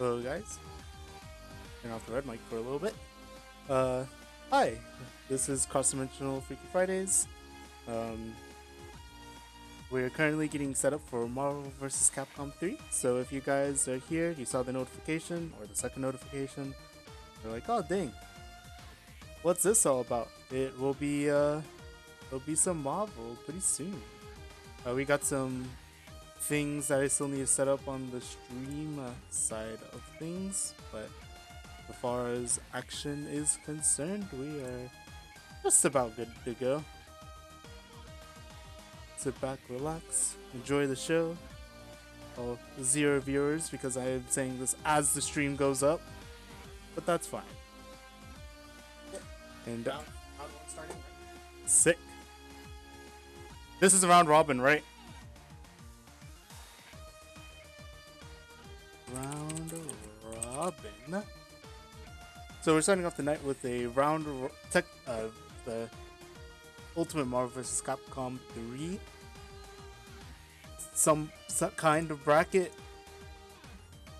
Hello guys. Turn off the red mic for a little bit. Uh, hi. This is Cross Dimensional Freaky Fridays. Um, we're currently getting set up for Marvel vs. Capcom 3. So if you guys are here, you saw the notification or the second notification, you're like, oh dang, what's this all about? It will be uh, it'll be some Marvel pretty soon. Uh, we got some things that I still need to set up on the stream uh, side of things, but as far as action is concerned, we are just about good to go. Sit back, relax, enjoy the show. Oh, zero viewers because I am saying this as the stream goes up, but that's fine. And uh, sick. This is a round robin, right? So we're starting off the night with a round ro- tech, uh, the Ultimate Marvel vs. Capcom 3. Some, some kind of bracket.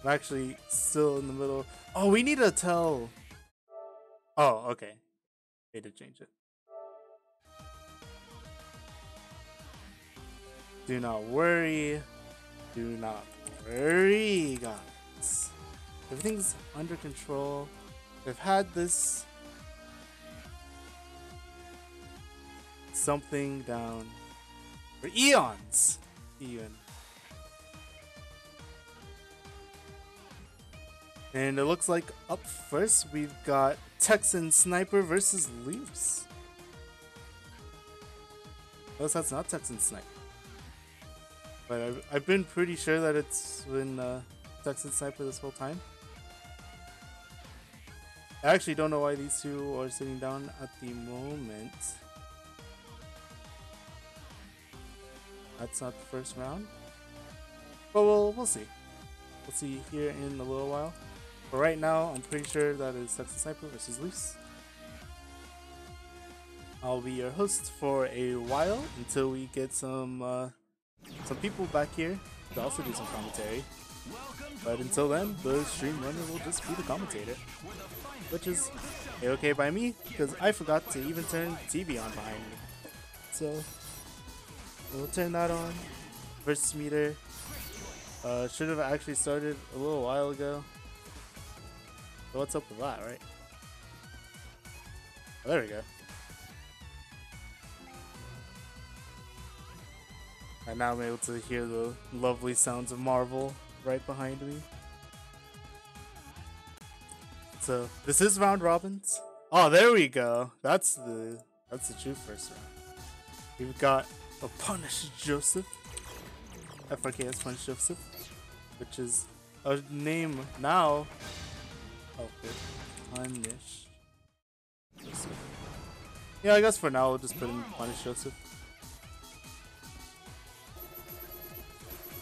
I'm actually still in the middle. Oh, we need to tell. Oh, okay. They did change it. Do not worry. Do not worry, guys. Everything's under control. They've had this something down for eons, even. And it looks like up first we've got Texan Sniper versus Loos. Unless that's not Texan Sniper. But I've, I've been pretty sure that it's been uh, Texan Sniper this whole time. I actually don't know why these two are sitting down at the moment. That's not the first round. But we'll, we'll see. We'll see here in a little while. But right now, I'm pretty sure that is Texan Sniper versus Loos. I'll be your host for a while until we get some uh, some people back here to also do some commentary. But until then, the stream runner will just be the commentator. Which is okay by me, because I forgot to even turn TV on behind me. So, we'll turn that on. Versus meter. Uh, should have actually started a little while ago. What's up with that, right? Oh, there we go. And now I'm able to hear the lovely sounds of Marvel right behind me. So this is round robins. Oh, there we go. That's the that's the true first round. We've got a punish Joseph. FRKS punish Joseph, which is a name now. Oh. Punish Joseph. Yeah, I guess for now we'll just put in punish Joseph.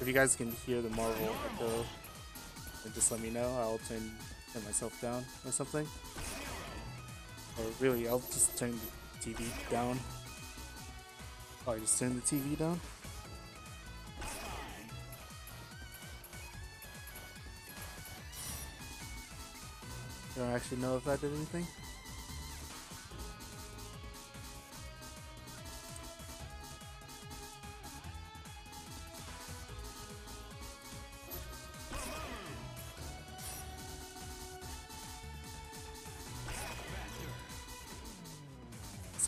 If you guys can hear the Marvel echo, just let me know. I'll turn turn myself down or something. Or really, I'll just turn the TV down. Oh, just turn the TV down? I don't actually know if that did anything.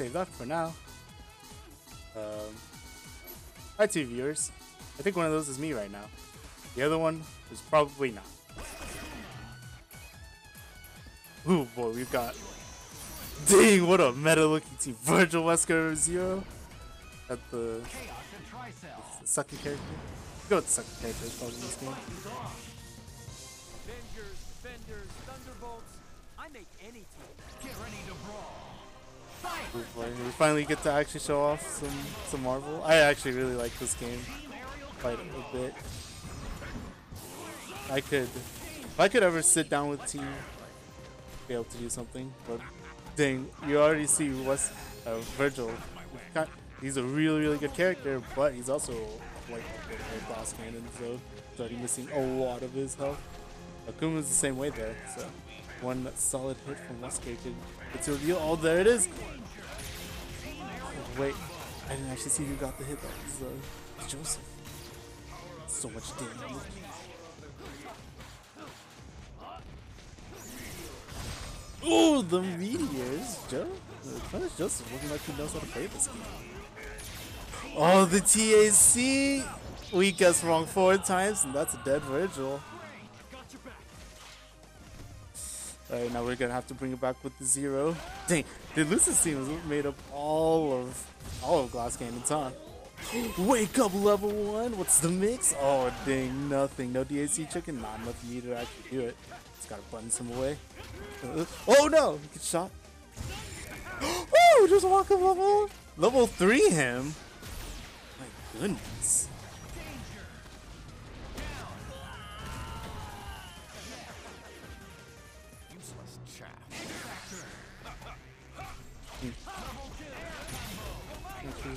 Save that for now. Um, hi, two viewers. I think one of those is me right now. The other one is probably not. Ooh, boy, we've got... Dang, what a meta-looking team. Vergil Wesker Zero at the, the second character. Go with the second character, probably this game. Avengers, Defenders, Thunderbolts. I make any team. Get ready to brawl. We finally get to actually show off some some Marvel. I actually really like this game quite a bit. I could, if I could ever sit down with team, be able to do something. But dang, you already see what's uh, Vergil. He's a really really good character, but he's also like a boss cannon, so he's missing a lot of his health. Akuma's the same way there, so one solid hit from Wesker could get to reveal. Oh, there it is! Oh, wait, I didn't actually see who got the hit. That was uh, Joseph. So much damage. Ooh, the meteors, Joe. Punish Joseph looking like he knows how to play this game. Oh, the TAC! We guessed wrong four times, and that's a dead Vergil. Alright, now we're gonna have to bring it back with the zero. Dang, the Lucis team is made up all of all of Glass Cannons, huh? Wake up level one! What's the mix? Oh dang, nothing. No DAC chicken? Not enough meter to actually do it. Just gotta button some away. Uh, oh no! Get shot. oh, just walk up level level three him. My goodness.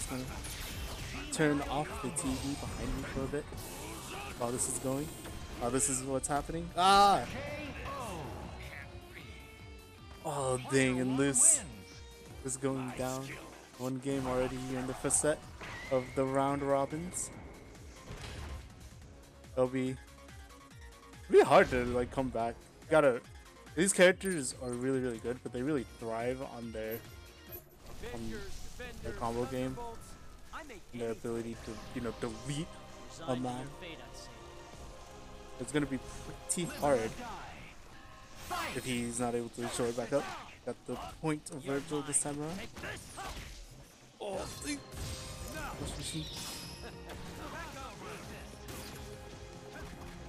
Just gonna turn off the TV behind me for a bit while this is going. While this is what's happening. Ah! Oh dang, and this is going down. One game already here in the first set of the round robins. It'll be be hard to like come back. You gotta these characters are really really good, but they really thrive on their Avengers, their combo game their ability to, you know, delete a Resigned man. your fate, I'd say. It's gonna be pretty hard if he's not able to restore it back up. Got the point of Vergil this time around. Oh, think- Push machine.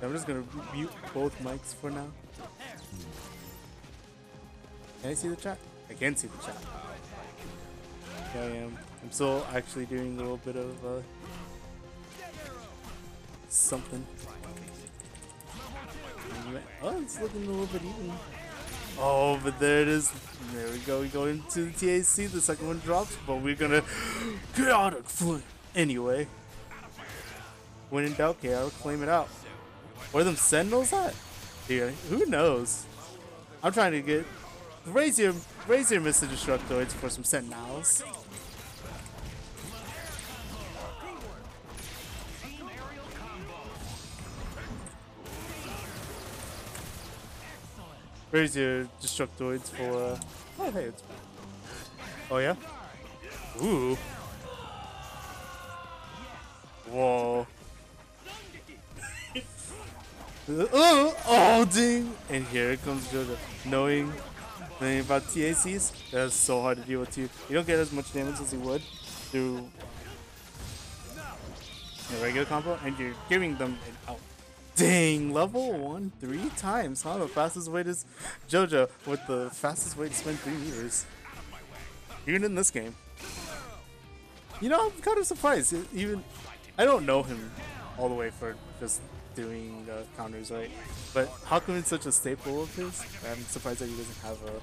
I'm just gonna mute both mics for now. Can I see the chat? I can see the chat. I am. I'm still actually doing a little bit of uh, something. Oh, it's looking a little bit even. Oh, but there it is. There we go. We go into the TAC. The second one drops, but we're gonna chaotic flame anyway. When in doubt, chaotic flame it out. Where them sentinels at? Yeah, who knows? I'm trying to get raise your raise your Mr. Destructoids for some sentinels. Raise your Destructoids for. Uh, oh, hey, it's. Oh, yeah? Ooh. Whoa. oh, oh, ding! And here comes Jojo. Knowing thing about TACs, that's so hard to deal with too. You don't get as much damage as you would through a regular combo, and you're giving them an out. Dang, level one three times, huh? The fastest way to Jojo with the fastest way to spend three meters. Even in this game. You know, I'm kind of surprised. Even I don't know him all the way for just doing uh, counters, right? But how come it's such a staple of his? I'm surprised that he doesn't have a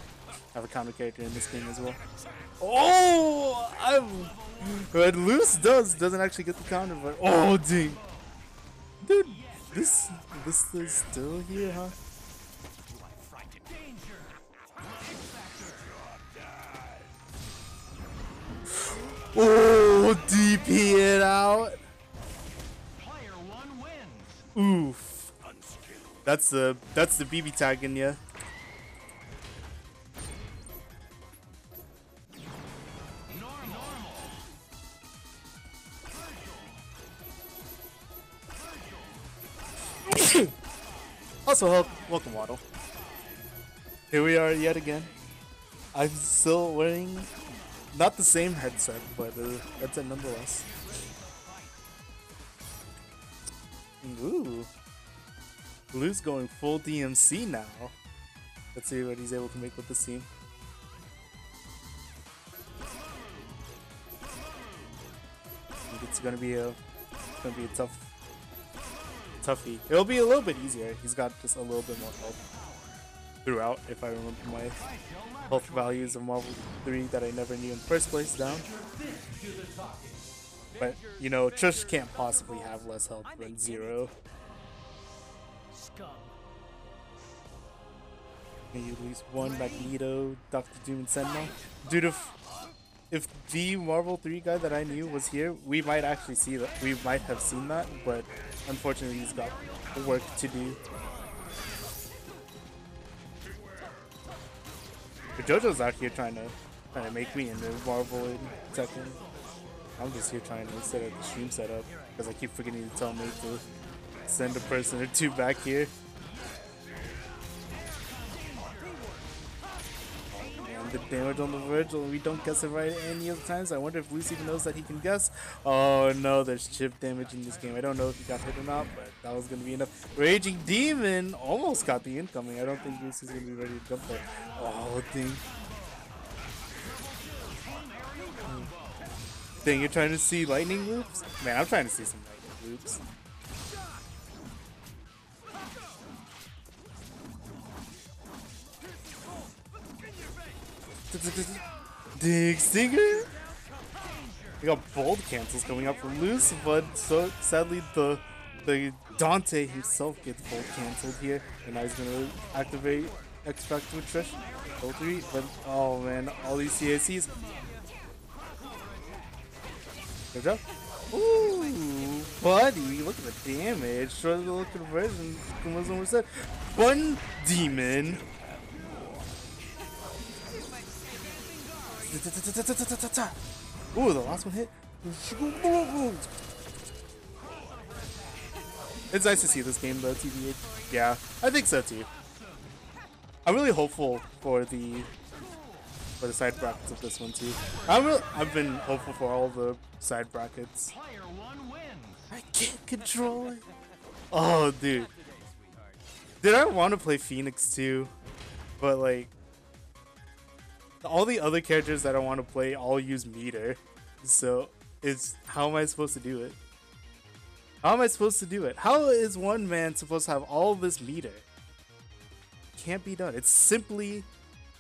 have a counter character in this game as well. Oh, I'm. But Loos does doesn't actually get the counter, but oh, dang, dude, this this is still here, huh? Oh, DP it out. Oof. That's the that's the BB tag in ya. also, help, welcome Waddle. Here we are yet again. I'm still wearing not the same headset, but uh, headset nonetheless. Ooh. Blue's going full DMC now. Let's see what he's able to make with this team. It's gonna be a gonna be a tough toughie. It'll be a little bit easier. He's got just a little bit more health throughout, if I remember my health values of Marvel 3 that I never knew in first place down. But you know, Trish can't possibly have less health than zero. Maybe at least one Magneto, Doctor Doom, and Sentinel. Dude, if if the Marvel 3 guy that I knew was here, we might actually see that. We might have seen that, but unfortunately he's got work to do. But JoJo's out here trying to trying to make me into Marvel in Tekken. I'm just here trying to set up the stream setup because I keep forgetting to tell me to send a person or two back here. The damage on the Vergil, we don't guess it right any of the times. I wonder if Lucy knows that he can guess. Oh no, there's chip damage in this game. I don't know if he got hit or not, but that was gonna be enough. Raging Demon almost got the incoming. I don't think Lucy's gonna be ready to jump there. Oh, dang. Dang, you're trying to see lightning loops? Man, I'm trying to see some lightning loops. Dig Stinger? We got bold cancels coming up from Loos, but so sadly the the Dante himself gets bold canceled here, and now he's gonna activate X Factor Trish. 3 but oh man, all these CACs. Good job. Ooh, buddy, look at the damage. Try to look at the version. Kuma's said. One demon. Ooh, the last one hit. It's nice to see this game though, TBH. Yeah, I think so too. I'm really hopeful for the for the side brackets of this one too. I'm really, I've been hopeful for all the side brackets. I can't control it. Oh, dude. Did I want to play Phoenix too? But like, all the other characters that I want to play all use meter. So it's how am I supposed to do it? How am I supposed to do it? How is one man supposed to have all this meter? Can't be done. It's simply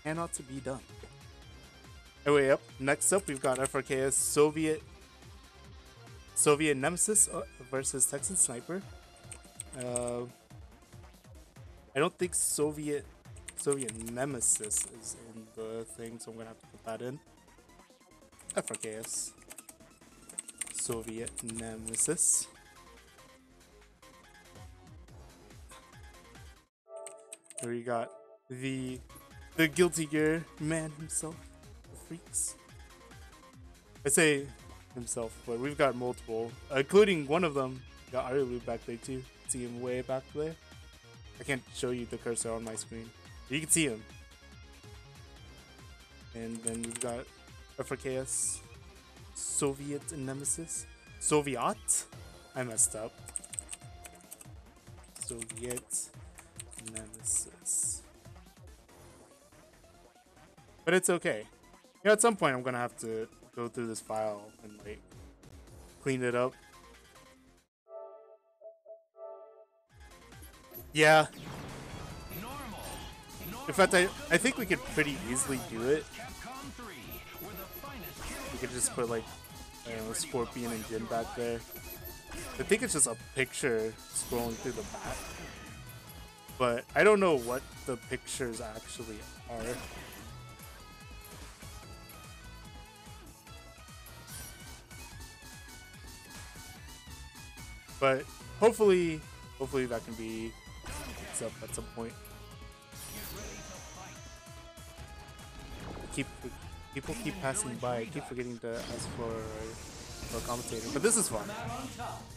cannot to be done. Anyway, up next up we've got FRKS Soviet Soviet Nemesis uh, versus Texan Sniper. Uh, I don't think Soviet Soviet Nemesis is in the thing, so I'm gonna have to put that in. FRKS. Soviet Nemesis. Here we got the the guilty gear man himself, freaks. I say himself, but we've got multiple, including one of them. Got Arulu back there too. See him way back there. I can't show you the cursor on my screen. You can see him. And then we've got FRKS Soviet Nemesis. Soviet? I messed up. Soviet Nemesis. But it's okay. Know, at some point I'm gonna have to go through this file and like clean it up. Yeah, in fact, I, I think we could pretty easily do it. We could just put like, Scorpion and Jin back there. I think it's just a picture scrolling through the back. But I don't know what the pictures actually are. But hopefully, hopefully that can be fixed up at some point. keep people keep passing by. I keep forgetting to ask for, for a commentator, but this is fun.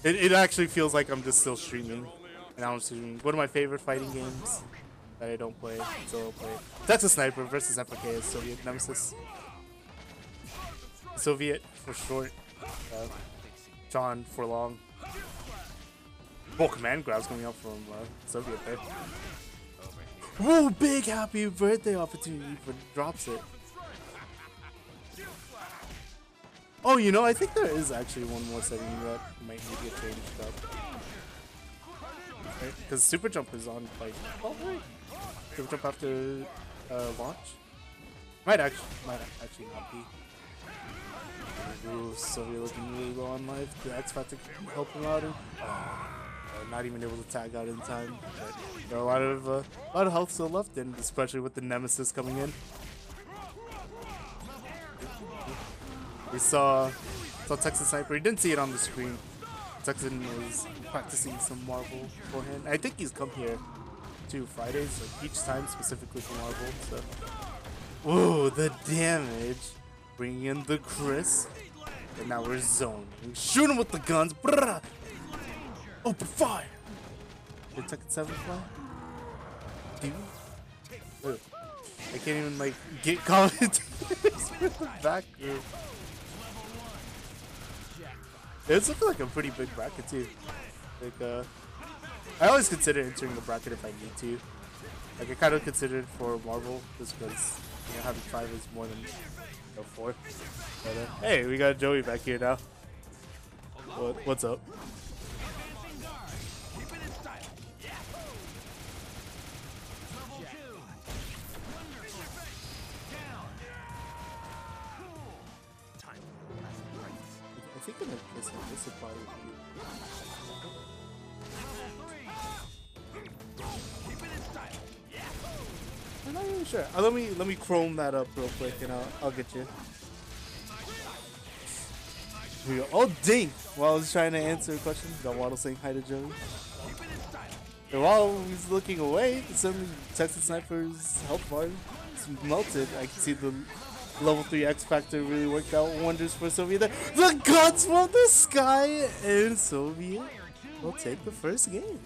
It, it actually feels like I'm just still streaming, and I'm streaming one of my favorite fighting games that I don't play, still play. That's a sniper versus FRK Soviet Nemesis. Soviet for short. Uh, John for long. Well, command grabs coming up from uh, Soviet there. Big happy birthday opportunity for drops it. Oh, you know, I think there is actually one more setting that might need to get changed up. Because? Super Jump is on, like, oh. Super Jump after uh, launch? Might actually, might actually not be. Ooh, Sylvia looking really low on life. The X Factor help him out. Oh, not even able to tag out in time. But a lot of uh, a lot of health still left, and especially with the Nemesis coming in. We saw saw Texan Sniper. He didn't see it on the screen. Texan was practicing some Marvel beforehand. I think he's come here to Fridays, like each time specifically for Marvel. So, ooh, the damage, bringing in the Chris, and now we're zoning. Shoot him with the guns. Open fire. Did Tekken 7 fly? Dude. I can't even like get commentators for the back group. It's looking like a pretty big bracket too. Like uh I always consider entering the bracket if I need to. Like I kind of considered for Marvel just because you know having five is more than you know, four. But, uh, hey, we got Joey back here now. What, what's up? I think in this. I'm not even sure. Uh, let me let me chrome that up real quick, and I'll I'll get you. We go. Oh dang! While I was trying to answer a question, got Waddle saying hi to Joey. And while he's looking away, suddenly Texan Sniper's health bar melted. I can see the level 3 X Factor really worked out wonders for Soviet. The guns from the sky and Soviet will take the first game.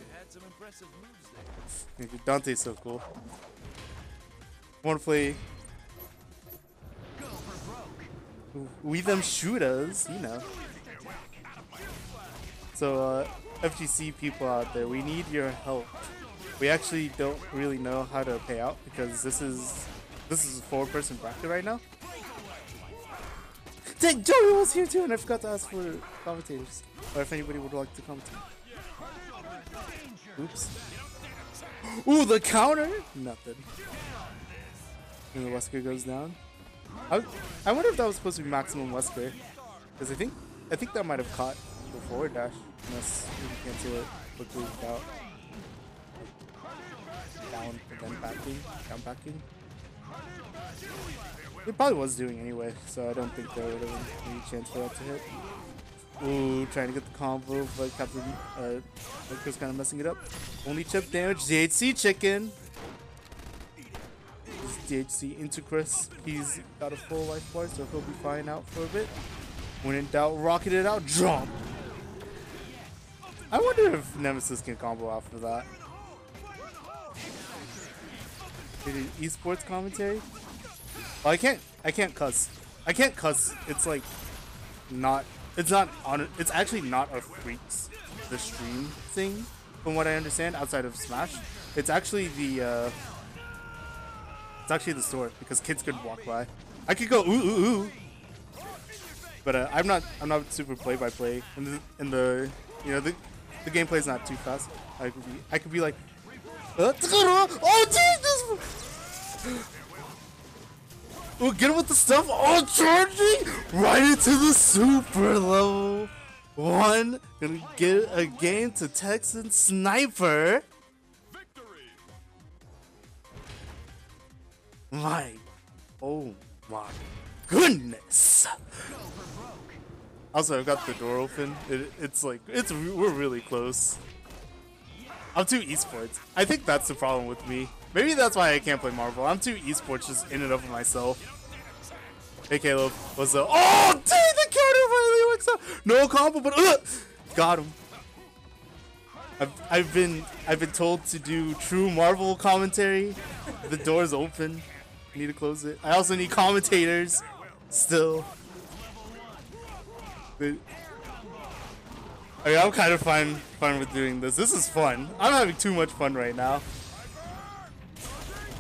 Dante's so cool. Wanna play we them shooters, you know. So uh, FGC people out there, we need your help. We actually don't really know how to pay out because this is this is a four person bracket right now. Dang, Joey was here too, and I forgot to ask for commentators. Or if anybody would like to commentate. Oops. Ooh, the counter! Nothing. And the Wesker goes down. I, I wonder if that was supposed to be maximum Wesker. Because I think I think that might have caught the forward dash. Unless you can't see it quickly without down and then backing. Down backing. It probably was doing anyway, so I don't think there would have been any chance for that to hit. Ooh, trying to get the combo, but Captain uh, Lucas kind of messing it up. Only chip damage, DHC chicken. This DHC into Chris. He's got a full life bar, so he'll be fine out for a bit. When in doubt, rocket it out, jump. I wonder if Nemesis can combo after that. Did he esports commentary? Well, I can't. I can't cuss. I can't cuss. It's like not. It's not on. It's actually not a freaks the stream thing, from what I understand. Outside of Smash, it's actually the. Uh, it's actually the store because kids could walk by. I could go ooh ooh ooh, but uh, I'm not. I'm not super play by play, and the, and the you know the the gameplay's not too fast. I could be. I could be like. Uh, oh, this. We'll get with the stuff. all charging right into the super level one. Gonna get a game to Texan Sniper. My, oh my goodness. Also, I've got the door open. It, it's like it's we're really close. I'm too esports. I think that's the problem with me. Maybe that's why I can't play Marvel. I'm too esports just in and of myself. Hey Caleb, what's up? Oh, dude, the counter finally works out. No combo, but uh, got him. I've, I've been I've been told to do true Marvel commentary. The door's open. I need to close it. I also need commentators. Still. I mean, I'm kind of fine fine with doing this. This is fun. I'm having too much fun right now.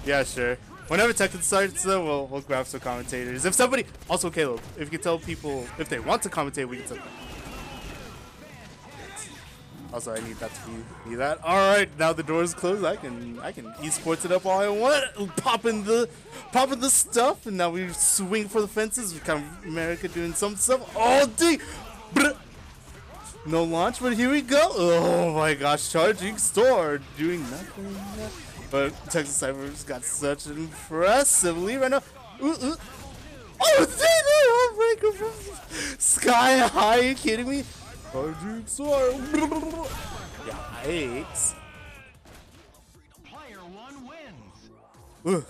Yeah, sure. Whenever Tekken starts, though, we'll, we'll grab some commentators. If somebody... Also, Caleb, if you can tell people if they want to commentate, we can tell them. Also, I need that to be, be that. Alright, now the door's closed. I can I can esports it up all I want. Popping the popping the stuff, and now we swing for the fences. We kind of America doing some stuff. Oh, D! No launch, but here we go. Oh my gosh, charging store, doing nothing. But Texan Sniper's got such an impressive lead right now. Ooh, ooh. Oh, did it! Oh my god. Sky high, are you kidding me? Yikes. Ugh.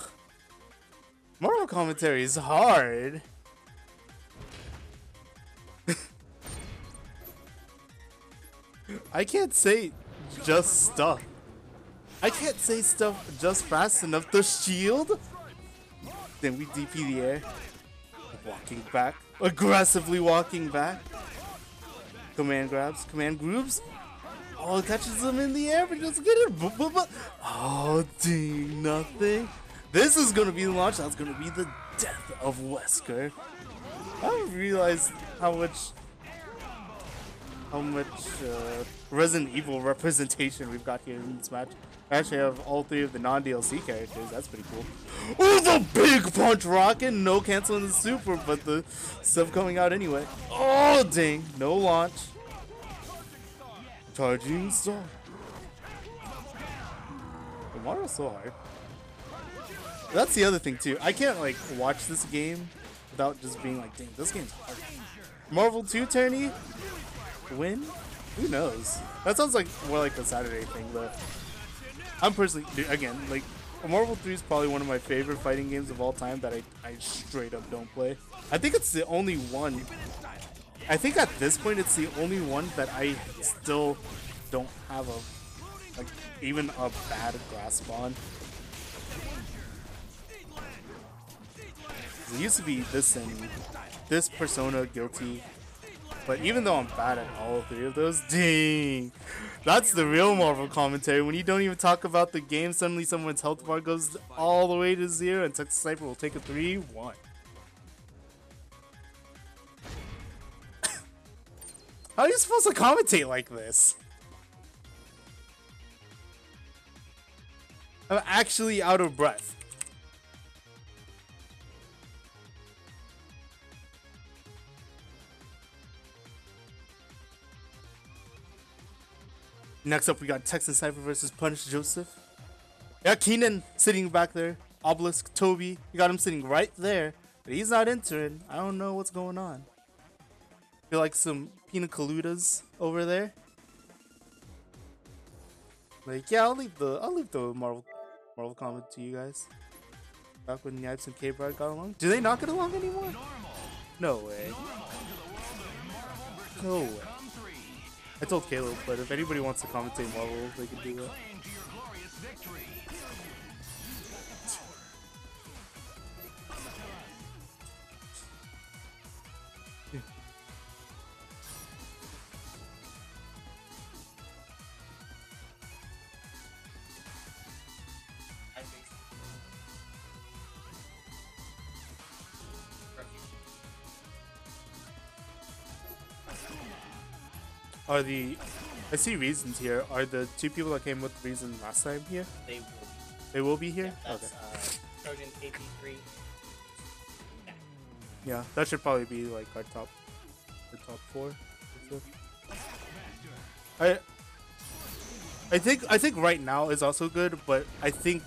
Marvel commentary is hard. I can't say just stuff. I can't say stuff just fast enough. The shield? Then we DP the air. Walking back. Aggressively walking back. Command grabs. Command grooves. Oh, catches them in the air, but doesn't get it. Oh, dang, nothing. This is gonna be the launch. That's gonna be the death of Wesker. I don't realize how much, how much uh, Resident Evil representation we've got here in this match. I actually have all three of the non-DLC characters. That's pretty cool. Oh, the big punch rocket! No canceling the super, but the stuff coming out anyway. Oh, dang, no launch. Charging star. water's so hard. That's the other thing too. I can't like watch this game without just being like, dang, this game's hard. Marvel 2 tourney? Win? Who knows? That sounds like more like a Saturday thing though. I'm personally, again, like, Marvel 3 is probably one of my favorite fighting games of all time that I, I straight up don't play. I think it's the only one I think at this point it's the only one that I still don't have a like even a bad grasp on. It used to be this and this persona guilty. But even though I'm bad at all three of those, dang, that's the real Marvel commentary. When you don't even talk about the game, suddenly someone's health bar goes all the way to zero, and Texan Sniper will take a 3-1. How are you supposed to commentate like this? I'm actually out of breath. Next up, we got Texan Sniper versus Punish Joseph. Yeah, Keenan sitting back there. Obelisk, Toby. You got him sitting right there. But he's not entering. I don't know what's going on. Feel like some pina coladas over there. Like, yeah, I'll leave the I'll leave the Marvel Marvel comment to you guys. Back when Yipes and K Brad got along. Do they not get along anymore? No way. No way. I told Caleb, but if anybody wants to commentate Marvel, they can do that. Are the I see reasons here. Are the two people that came with reason last time here? They will. Be. They will be here. That's okay. uh, Trojan AP3. Yeah, that should probably be like our top, our top four. I, I think I think right now is also good, but I think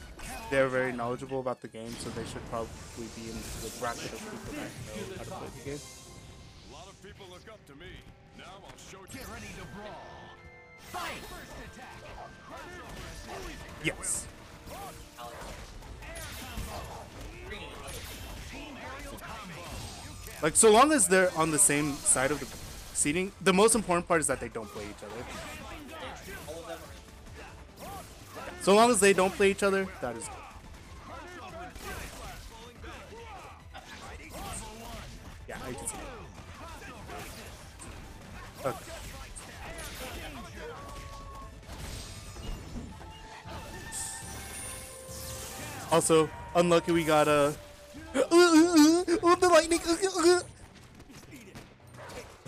they're very knowledgeable about the game, so they should probably be in the bracket of people that know how to play the game. A lot of people look up to me. Now I'll show you. Get ready to brawl. Fight! First attack. Yes. Like so long as they're on the same side of the seating, the most important part is that they don't play each other. All of them So long as they don't play each other, that is good. Also, unlucky we got a. Oh, the lightning!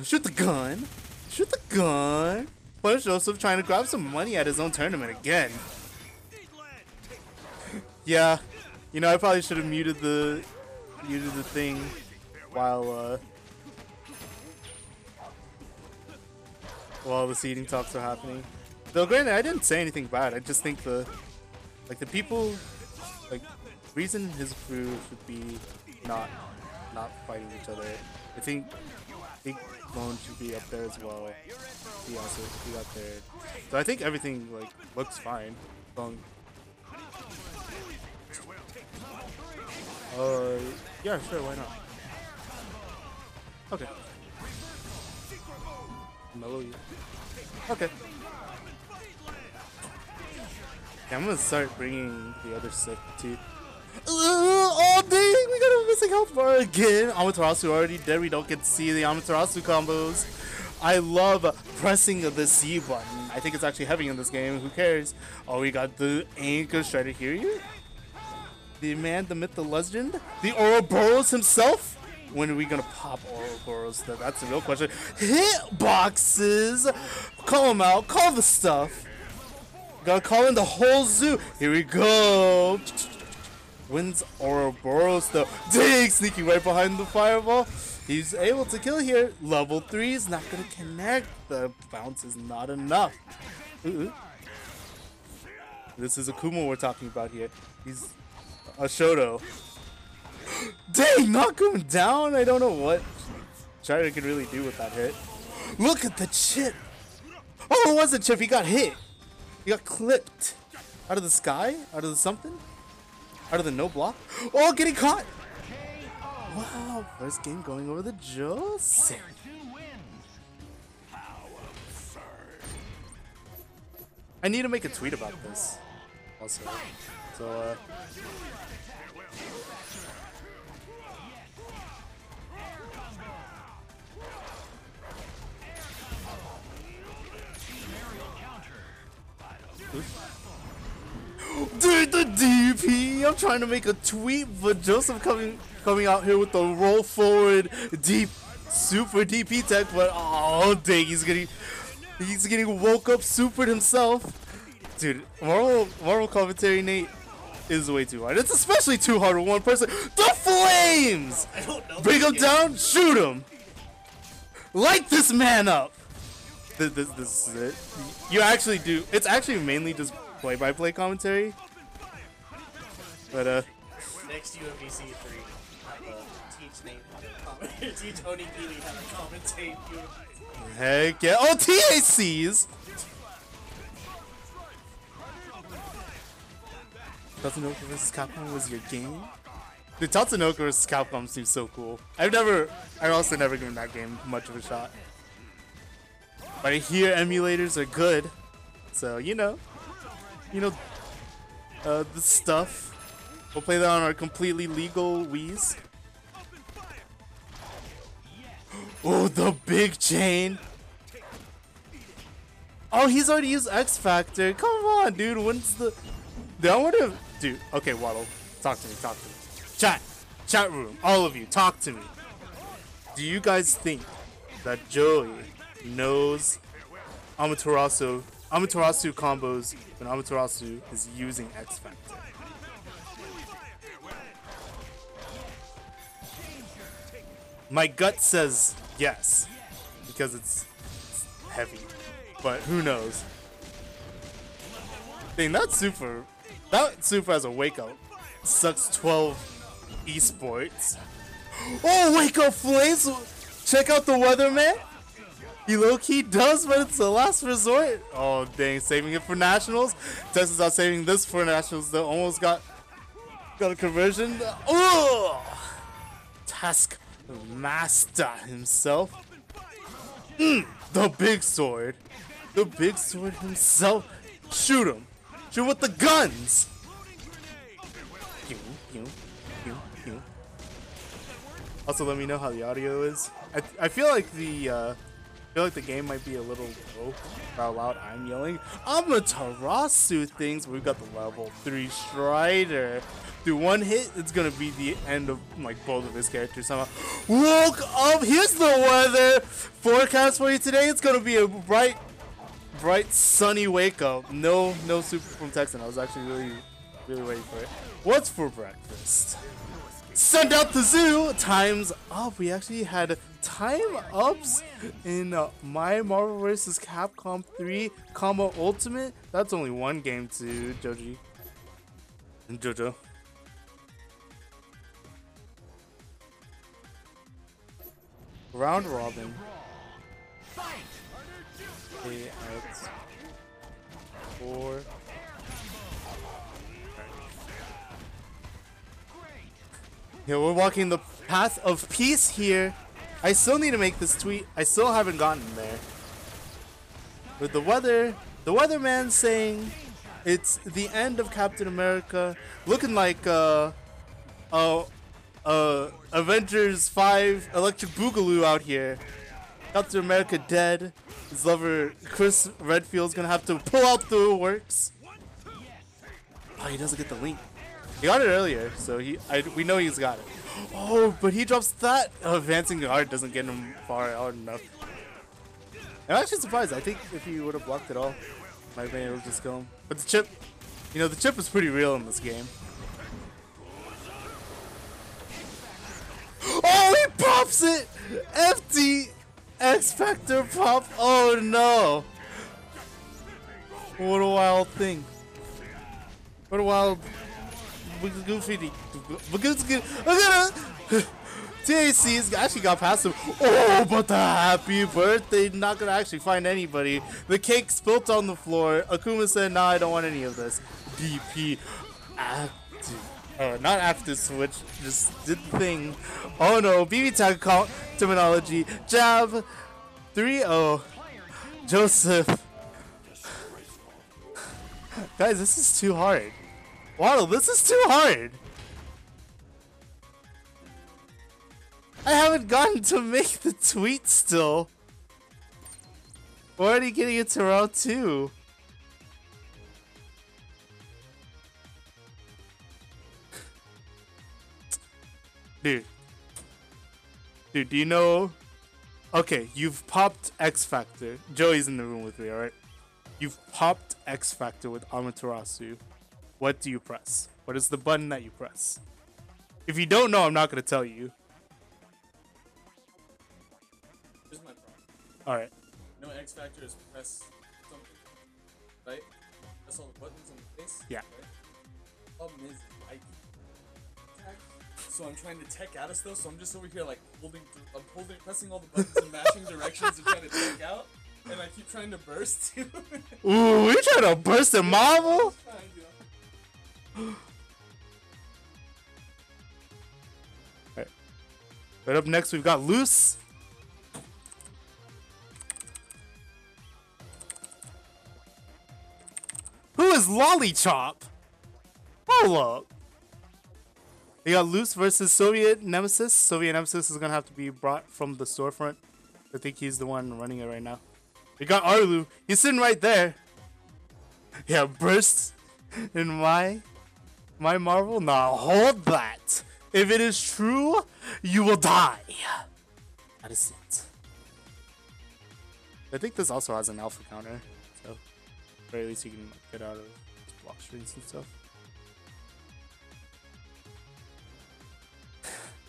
Shoot the gun! Shoot the gun! Punish Joseph trying to grab some money at his own tournament again. Yeah, you know I probably should have muted the muted the thing while uh while the seating talks are happening. Though, granted, I didn't say anything bad. I just think the like the people like reason his crew should be not not fighting each other. I think Big Bone should be up there as well. He also he got there. So I think everything like looks fine. Bone. Uh, yeah, sure, why not? Okay. Mellow. Okay. Yeah, I'm gonna start bringing the other sick too. Oh dang, we got a missing health bar again. Amaterasu already dead. We don't get to see the Amaterasu combos. I love pressing the C button. I think it's actually heavy in this game. Who cares? Oh, we got the Anchor Shredder here. You. The man, the myth, the legend, the Ouroboros himself. When are we gonna pop Ouroboros? That- That's the real question. Hit boxes. Call them out. Call the stuff. Gotta call in the whole zoo. Here we go. Wins Ouroboros though. Dang, sneaking right behind the fireball. He's able to kill here. Level 3 is not gonna connect. The bounce is not enough. Ooh, ooh. This is Akuma we're talking about here. He's a Shoto. Dang, knock him down. I don't know what Strider could really do with that hit. Look at the chip. Oh, it was a chip. He got hit. He got clipped. Out of the sky? Out of the something? Out of the no block? Oh, getting caught! Wow, first game going over the Jose. I need to make a tweet about this. Also. So, uh. Dude, the DP! I'm trying to make a tweet, but Joseph coming coming out here with the roll forward deep super DP tech, but oh dang, he's getting he's getting woke up supered himself. Dude, Marvel Marvel commentary Nate is way too hard. It's especially too hard with one person. The flames! I don't know. Bring him down, shoot him! Light this man up! This, this, this is it. You actually do. It's actually mainly just play by play commentary. But, uh, Next UMVC three. Have, uh, teach Nate how to comment. teach Onigiri how to commentate. UMVC. heck yeah. Oh, TACs! Tatsunoko vs. Capcom was your game? Dude, Tatsunoko vs. Capcom seems so cool. I've never, I've also never given that game much of a shot. But I hear emulators are good. So, you know, you know, uh, the stuff. We'll play that on our completely legal Wii's. Oh, the big chain. Oh, he's already used X Factor. Come on, dude. When's the... Dude, I wonder if... Dude, okay, Waddle. Talk to me, talk to me. Chat. Chat room. All of you, talk to me. Do you guys think that Joey knows Amaterasu, Amaterasu combos when Amaterasu is using X Factor? My gut says yes, because it's, heavy, but who knows? Dang, that super, that super has a wake up. Sucks 12 esports. Oh, wake up flames! Check out the weatherman. He low key does, but it's the last resort. Oh dang, saving it for nationals. Texas out saving this for nationals. They almost got got a conversion. Oh, task master himself. Mm, the big sword. The big sword himself. Shoot him. Shoot with the guns. Also, let me know how the audio is. I, I feel like the uh, I feel like the game might be a little low how loud I'm yelling. Amaterasu things. We've got the level three Strider. Do one hit, it's gonna be the end of like both of his characters somehow. Up. Here's the weather forecast for you today. It's gonna be a bright, bright sunny wake up. No, no super from Texan. I was actually really, really waiting for it. What's for breakfast? Send out the zoo! Time's up. We actually had time ups in uh, my Marvel vs. Capcom 3 Combo Ultimate. That's only one game to Joji. And Jojo. Round robin. Out. Four. Yeah, we're walking the path of peace here. I still need to make this tweet. I still haven't gotten there. With the weather, the weatherman saying it's the end of Captain America, looking like uh, uh, uh, Avengers 5 Electric Boogaloo out here. Captain America dead. His lover Chris Redfield's gonna have to pull out the works. Oh, he doesn't get the link. He got it earlier, so he I, we know he's got it. Oh, but he drops that. Oh, advancing guard doesn't get him far out enough. I'm actually surprised. I think if he would have blocked it all, might have been able to just kill him. But the chip, you know, the chip is pretty real in this game. Oh, he pops it! FD X Factor pop. Oh no! What a wild thing. What a wild Goofy. TAC's actually got past him. Oh, but the happy birthday. Not gonna actually find anybody. The cake spilt on the floor. Akuma said, nah, I don't want any of this. DP. Active. Oh, not active switch. Just did the thing. Oh no. BB tag count terminology. Jab. 3-0. Joseph. Guys, this is too hard. Waddle, this is too hard. I haven't gotten to make the tweet still. We're already getting into round two. Dude. Dude, do you know? Okay, you've popped X Factor. Joey's in the room with me, alright? You've popped X Factor with Amaterasu what do you press? What is the button that you press? If you don't know, I'm not going to tell you. Here's my problem. All right. No X Factor is press something, right? Press all the buttons on the face. Yeah. Right? Problem is, I so I'm trying to tech out of stuff. So I'm just over here like holding, I'm holding, pressing all the buttons and mashing directions and trying to tech out. And I keep trying to burst too. Ooh, we trying to burst in Marvel? Right. right up next, we've got Loos. Who is Lollychop? Hold up. We got Loos versus Soviet Nemesis. Soviet Nemesis is gonna have to be brought from the storefront. I think he's the one running it right now. We got Arlu. He's sitting right there. Yeah, burst in my my Marvel? Now hold that. If it is true, you will die. That is it. I think this also has an alpha counter, so or at least you can get out of block strings and stuff.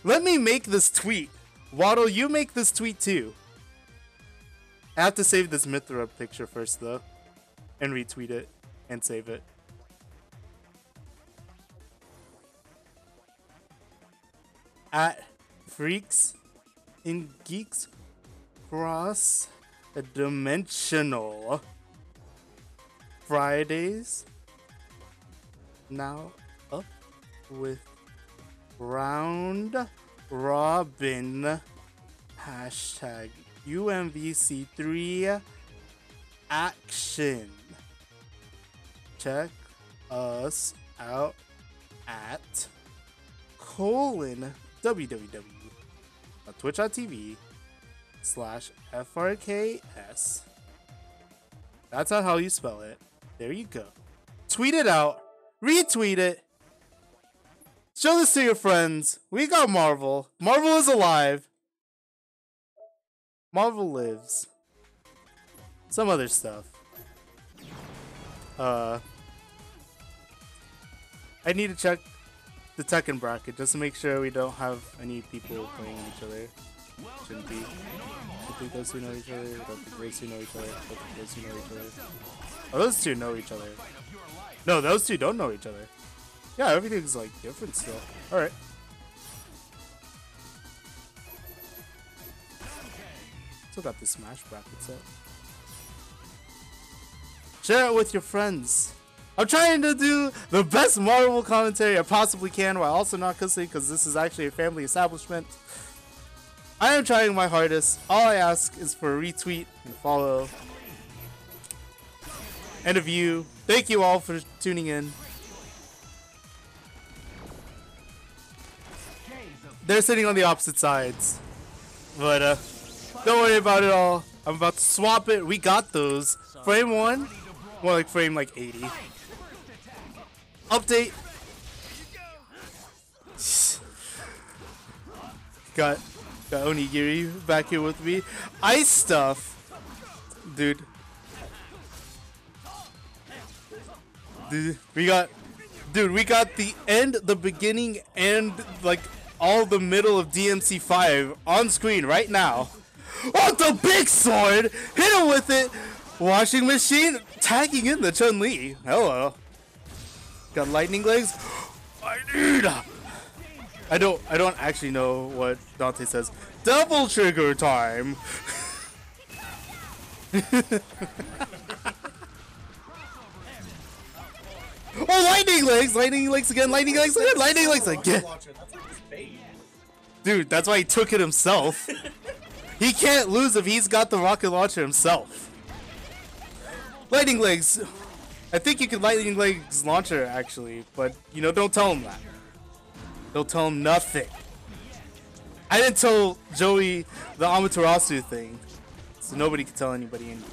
Let me make this tweet. Waddle, you make this tweet too. I have to save this Mithra picture first though. And retweet it and save it. At Freaks in Geeks Cross the Dimensional Fridays. Now up with round robin hashtag UMVC3 action. Check us out at colon www.twitch.tv slash FRKS. That's not how you spell it. There you go. Tweet it out. Retweet it. Show this to your friends. We got Marvel. Marvel is alive. Marvel lives. Some other stuff. Uh, I need to check the Tekken bracket just to make sure we don't have any people playing each other. Shouldn't be. I think those two know each other. Don't think those two know each other. Don't think those two know each other. Oh, those two know each other. No, those two don't know each other. Yeah, everything's like different still. Alright. Still got the Smash bracket set. Share it with your friends. I'm trying to do the best Marvel commentary I possibly can while also not cussing because this is actually a family establishment. I am trying my hardest. All I ask is for a retweet and a follow. And a view. Thank you all for tuning in. They're sitting on the opposite sides. But uh don't worry about it all. I'm about to swap it. We got those. Frame one. More like frame like 80. Update. Got got Onigiri back here with me. Ice stuff. Dude. Dude, we got Dude, we got the end, the beginning, and like all the middle of DMC5 on screen right now. Oh, the big sword! Hit him with it! Washing machine tagging in the Chun Li. Hello. Got lightning legs. I need. I don't. I don't actually know what Dante says. Double trigger time. oh, lightning legs! Lightning legs again! Lightning legs again! Lightning legs again! Launcher, that's like his bait. Dude, that's why he took it himself. he can't lose if he's got the rocket launcher himself. Lightning legs. I think you can lightning legs launcher actually, but you know, don't tell him that. Don't tell him nothing. I didn't tell Joey the Amaterasu thing, so nobody can tell anybody anything.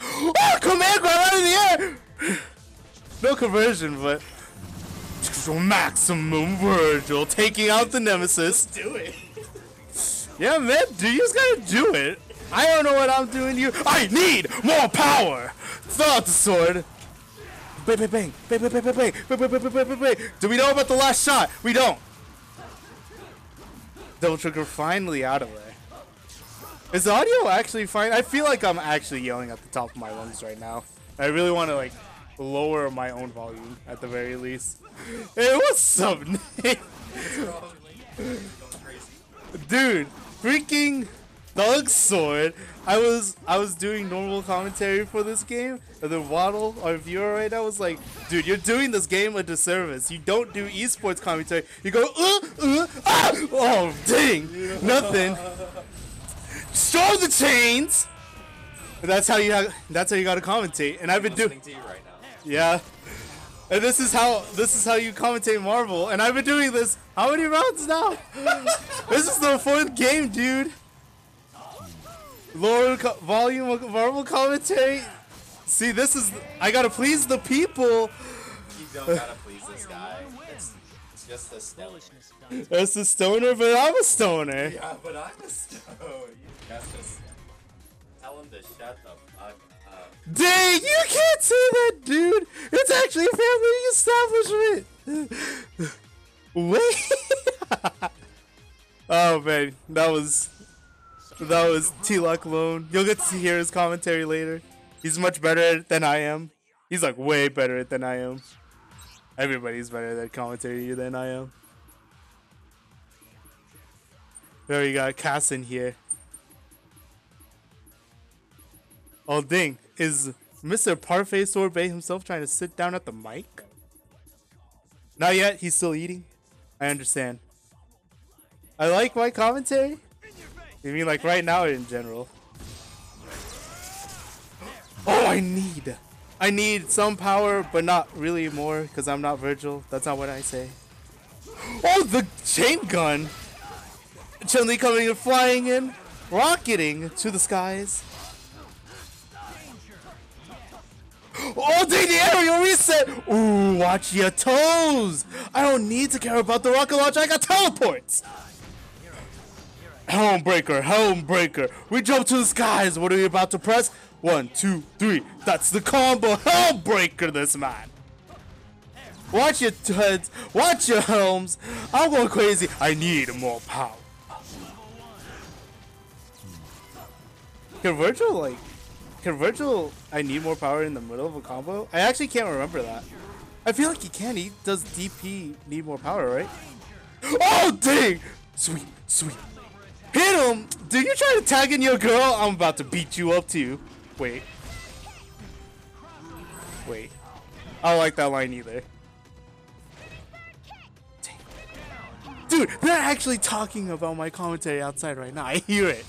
Oh, command grab out of the air! No conversion, but maximum Vergil taking out the nemesis. Do it. Yeah, man, dude, you just gotta do it. I don't know what I'm doing. You, I need more power. Throw out the sword. Bang, bang, bang, bang, bang, bang, bang, bang, bang, bang, bang, bang, bang, bang. Do we know about the last shot? We don't. Double trigger finally out of there. Is the audio actually fine? I feel like I'm actually yelling at the top of my lungs right now. I really want to like lower my own volume at the very least. Hey, what's up, Nick? Dude, freaking Thug Sword. I was I was doing normal commentary for this game, and then Waddle, our viewer right now, was like, "Dude, you're doing this game a disservice. You don't do esports commentary. You go, uh, uh, ah! oh, dang, nothing. Show the chains. That's how you have. That's how you gotta commentate. And I've been doing. Right now. Yeah. And this is how this is how you commentate Marvel. And I've been doing this how many rounds now? this is the fourth game, dude. Lower co- volume of Marvel commentary. See, this is I gotta please the people. You don't gotta please this guy. It's, it's just a stoner. That's a stoner, but I'm a stoner. Yeah, but I'm a stone. You got this. Tell him to shut the fuck up. Dang, you can't say that, dude. It's actually a family establishment. Wait. oh man, that was that was T Lock Lone. You'll get to hear his commentary later. He's much better than I am. He's like way better than I am. Everybody's better at commentary than I am. There we got Cass in here. Oh ding, is Mr. Parfait Sorbet himself trying to sit down at the mic? Not yet, he's still eating. I understand. I like my commentary. You mean like right now in general? Oh, I need. I need some power, but not really more, because I'm not Vergil. That's not what I say. Oh, the chain gun! Chun-Li coming and flying in, rocketing to the skies. Oh, dang, the aerial reset! Ooh, watch your toes! I don't need to care about the rocket launch, I got teleports! Helmbreaker, Helmbreaker. We jump to the skies. What are we about to press? One, two, three. That's the combo. Helmbreaker, this man. Watch your heads. Watch your helms. I'm going crazy. I need more power. Can Vergil like? Can Vergil? I need more power in the middle of a combo. I actually can't remember that. I feel like he can. He does DP need more power, right? Oh dang! Sweet, sweet. Hit him! Dude, you try to tag in your girl? I'm about to beat you up too. Wait. Wait. I don't like that line either. Dude, they're actually talking about my commentary outside right now. I hear it.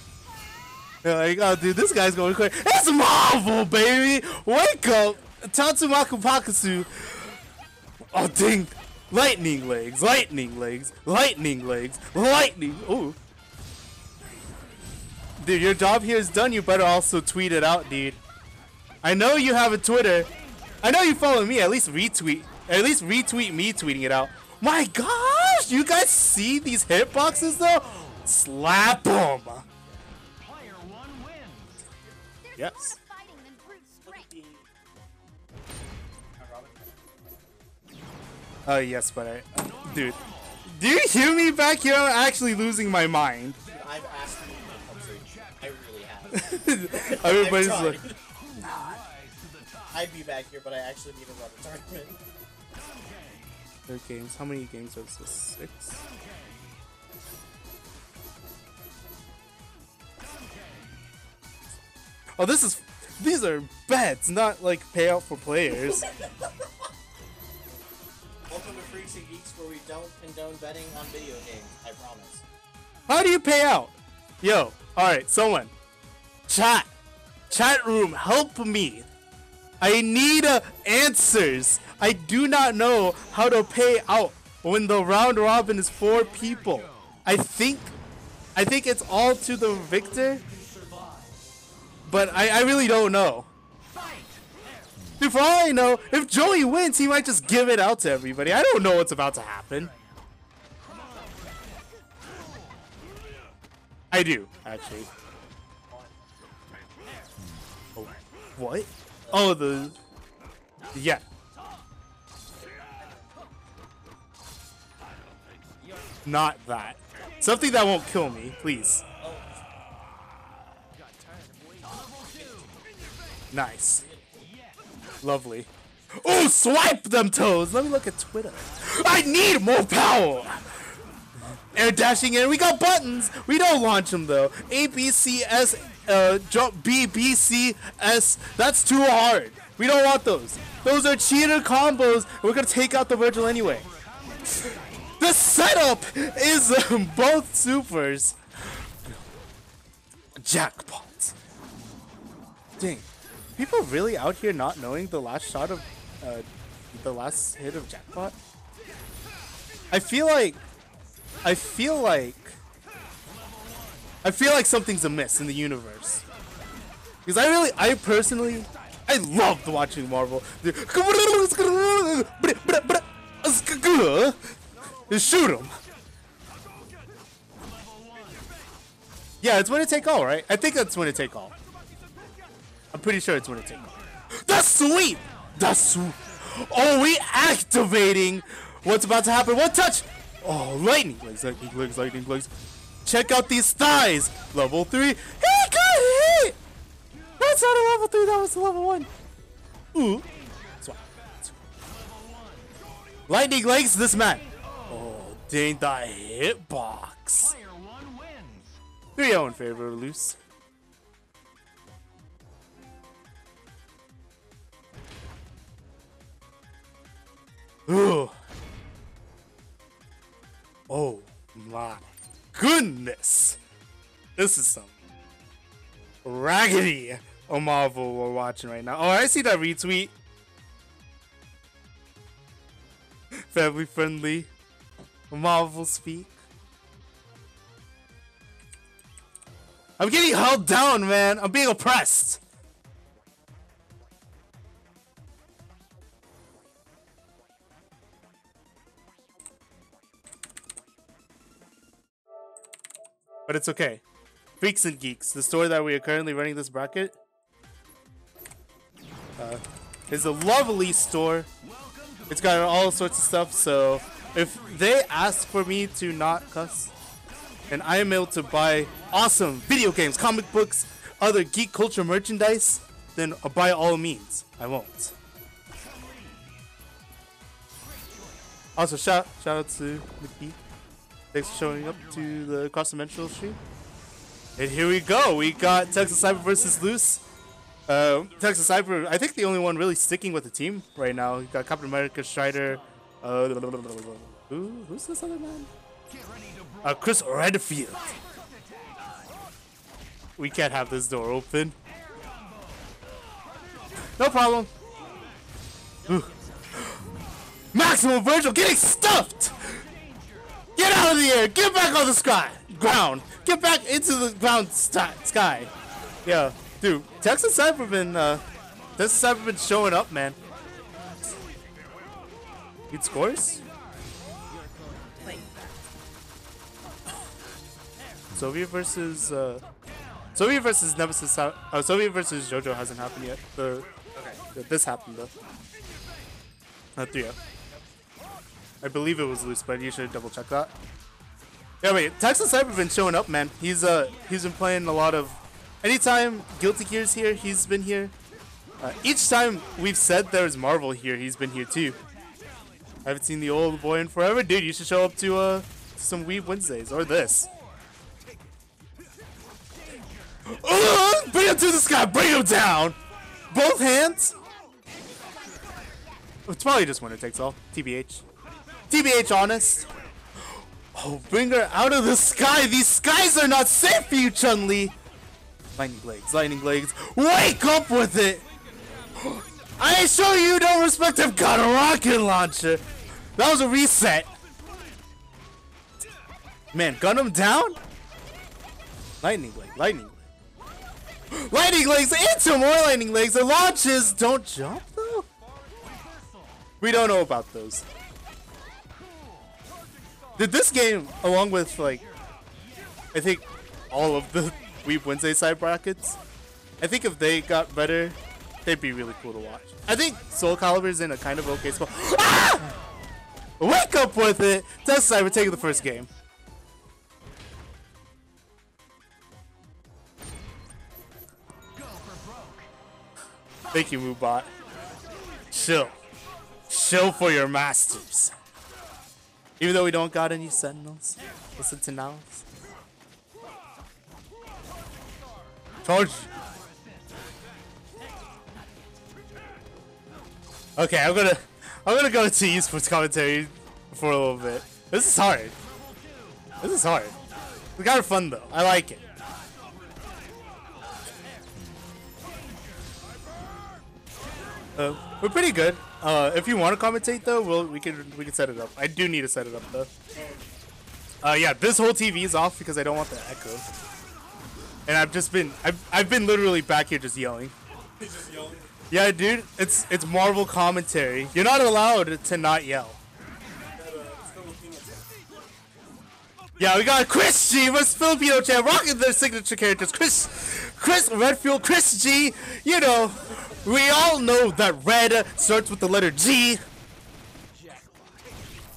They're like, oh, dude, this guy's going crazy. It's Marvel, baby! Wake up! Tatsumaku Pakasu. Oh, ding! Lightning legs, lightning legs, lightning legs, lightning. Ooh. Dude, your job here is done. You better also tweet it out, dude. I know you have a Twitter. I know you follow me. At least retweet. At least retweet me tweeting it out. My gosh, you guys see these hitboxes though? Slap them. Player one wins. Yes. Fighting than brute strength. Oh yes, but I, dude. Do you hear me back here? I'm actually losing my mind. I've asked you Everybody's I've like, tried. I'd be back here, but I actually need to run a tournament. Their games. How many games was this? Six. Oh, this is. These are bets, not like payout for players. Welcome to Freaks and Geeks, where we don't condone betting on video games. I promise. How do you pay out? Yo, alright, someone. Chat. Chat room, help me. I need uh, answers. I do not know how to pay out when the round robin is four people. I think I think it's all to the victor. But I, I really don't know. For all I know, if Joey wins, he might just give it out to everybody. I don't know what's about to happen. I do, actually. What? Oh, the... Yeah. Not that. Something that won't kill me, please. Nice. Lovely. Oh, swipe them toes! Let me look at Twitter. I need more power! Air dashing in. We got buttons. We don't launch them though. A B C S uh jump B B C S. That's too hard. We don't want those. Those are cheater combos. We're gonna take out the Vergil anyway. The setup is um, both supers. Jackpot. Dang. People really out here not knowing the last shot of uh, the last hit of jackpot. I feel like I feel like I feel like something's amiss in the universe. Because I really I personally I loved watching Marvel. Shoot him. Yeah, it's winner take all, right? I think that's winner take all. I'm pretty sure it's winner take all. That's sweet. That's sweet. Oh, we activating. What's about to happen? What touch? Oh, lightning legs, lightning legs, lightning legs. Check out these thighs. Level three. He got hit. That's not a level three. That was a level one. Ooh. Swap. Lightning legs. This man. Oh, dang the hitbox. Player one wins. Who you in favor of Loos? Ooh. Oh my goodness. This is some raggedy Marvel we're watching right now. Oh, I see that retweet. Family friendly. Marvel speak. I'm getting held down, man. I'm being oppressed. It's okay. Freaks and Geeks, the store that we are currently running this bracket, uh, is a lovely store. It's got all sorts of stuff. So if they ask for me to not cuss, and I am able to buy awesome video games, comic books, other geek culture merchandise, then by all means, I won't. Also, shout shout out to McKee. Thanks for showing up to the cross dimensional stream. And here we go. We got Texan Sniper versus Loos. Uh, Texan Sniper, I think the only one really sticking with the team right now. You got Captain America, Strider. Uh, who, who's this other man? Uh, Chris Redfield. We can't have this door open. No problem. Ooh. Maximum Vergil getting stuffed! Get out of the air! Get back on the sky! Ground! Get back into the ground sky! Yeah, dude, Texas Cyberman, uh, Texas Cyberman showing up, man. Good scores? Soviet versus, uh, Soviet versus Nemesis, uh, Soviet versus JoJo hasn't happened yet. The, okay. This happened though. Not 3 I believe it was Loos, but you should double check that. Yeah, wait. Texan Sniper been showing up, man. He's uh he's been playing a lot of. Anytime Guilty Gear's here, he's been here. Uh, each time we've said there's Marvel here, he's been here too. I haven't seen the old boy in forever, dude. You should show up to uh some Weeb Wednesdays or this. Uh, bring him to the sky. Bring him down. Both hands. It's probably just winner takes all. TBH. TBH honest. Oh, bring her out of the sky. These skies are not safe for you, Chun-Li. Lightning legs, lightning legs. Wake up with it. I show you don't respect I've got a rocket launcher. That was a reset. Man, gun him down. Lightning leg, lightning leg. Lightning legs into more lightning legs. The launches don't jump though. We don't know about those. Did this game, along with like, I think all of the Weeb Wednesday side brackets, I think if they got better, they'd be really cool to watch. I think Soul Calibur's in a kind of okay spot. Ah! Wake up with it! Texan Sniper taking the first game. Thank you, Moobot. Chill. Chill for your masters. Even though we don't got any sentinels Listen to sentinels. Charge! Okay, I'm gonna I'm gonna go to esports commentary for a little bit. This is hard. This is hard. We got fun though. I like it. Uh, we're pretty good. Uh, if you want to commentate though, we'll we can we can set it up. I do need to set it up though. Uh, yeah, this whole TV is off because I don't want the echo. And I've just been I've I've been literally back here just yelling. just yelling. Yeah, dude, it's it's Marvel commentary. You're not allowed to not yell. Yeah, we got Chris G versus Filipino champ rocking their signature characters. Chris, Chris Redfield, Chris G. You know, we all know that red starts with the letter G.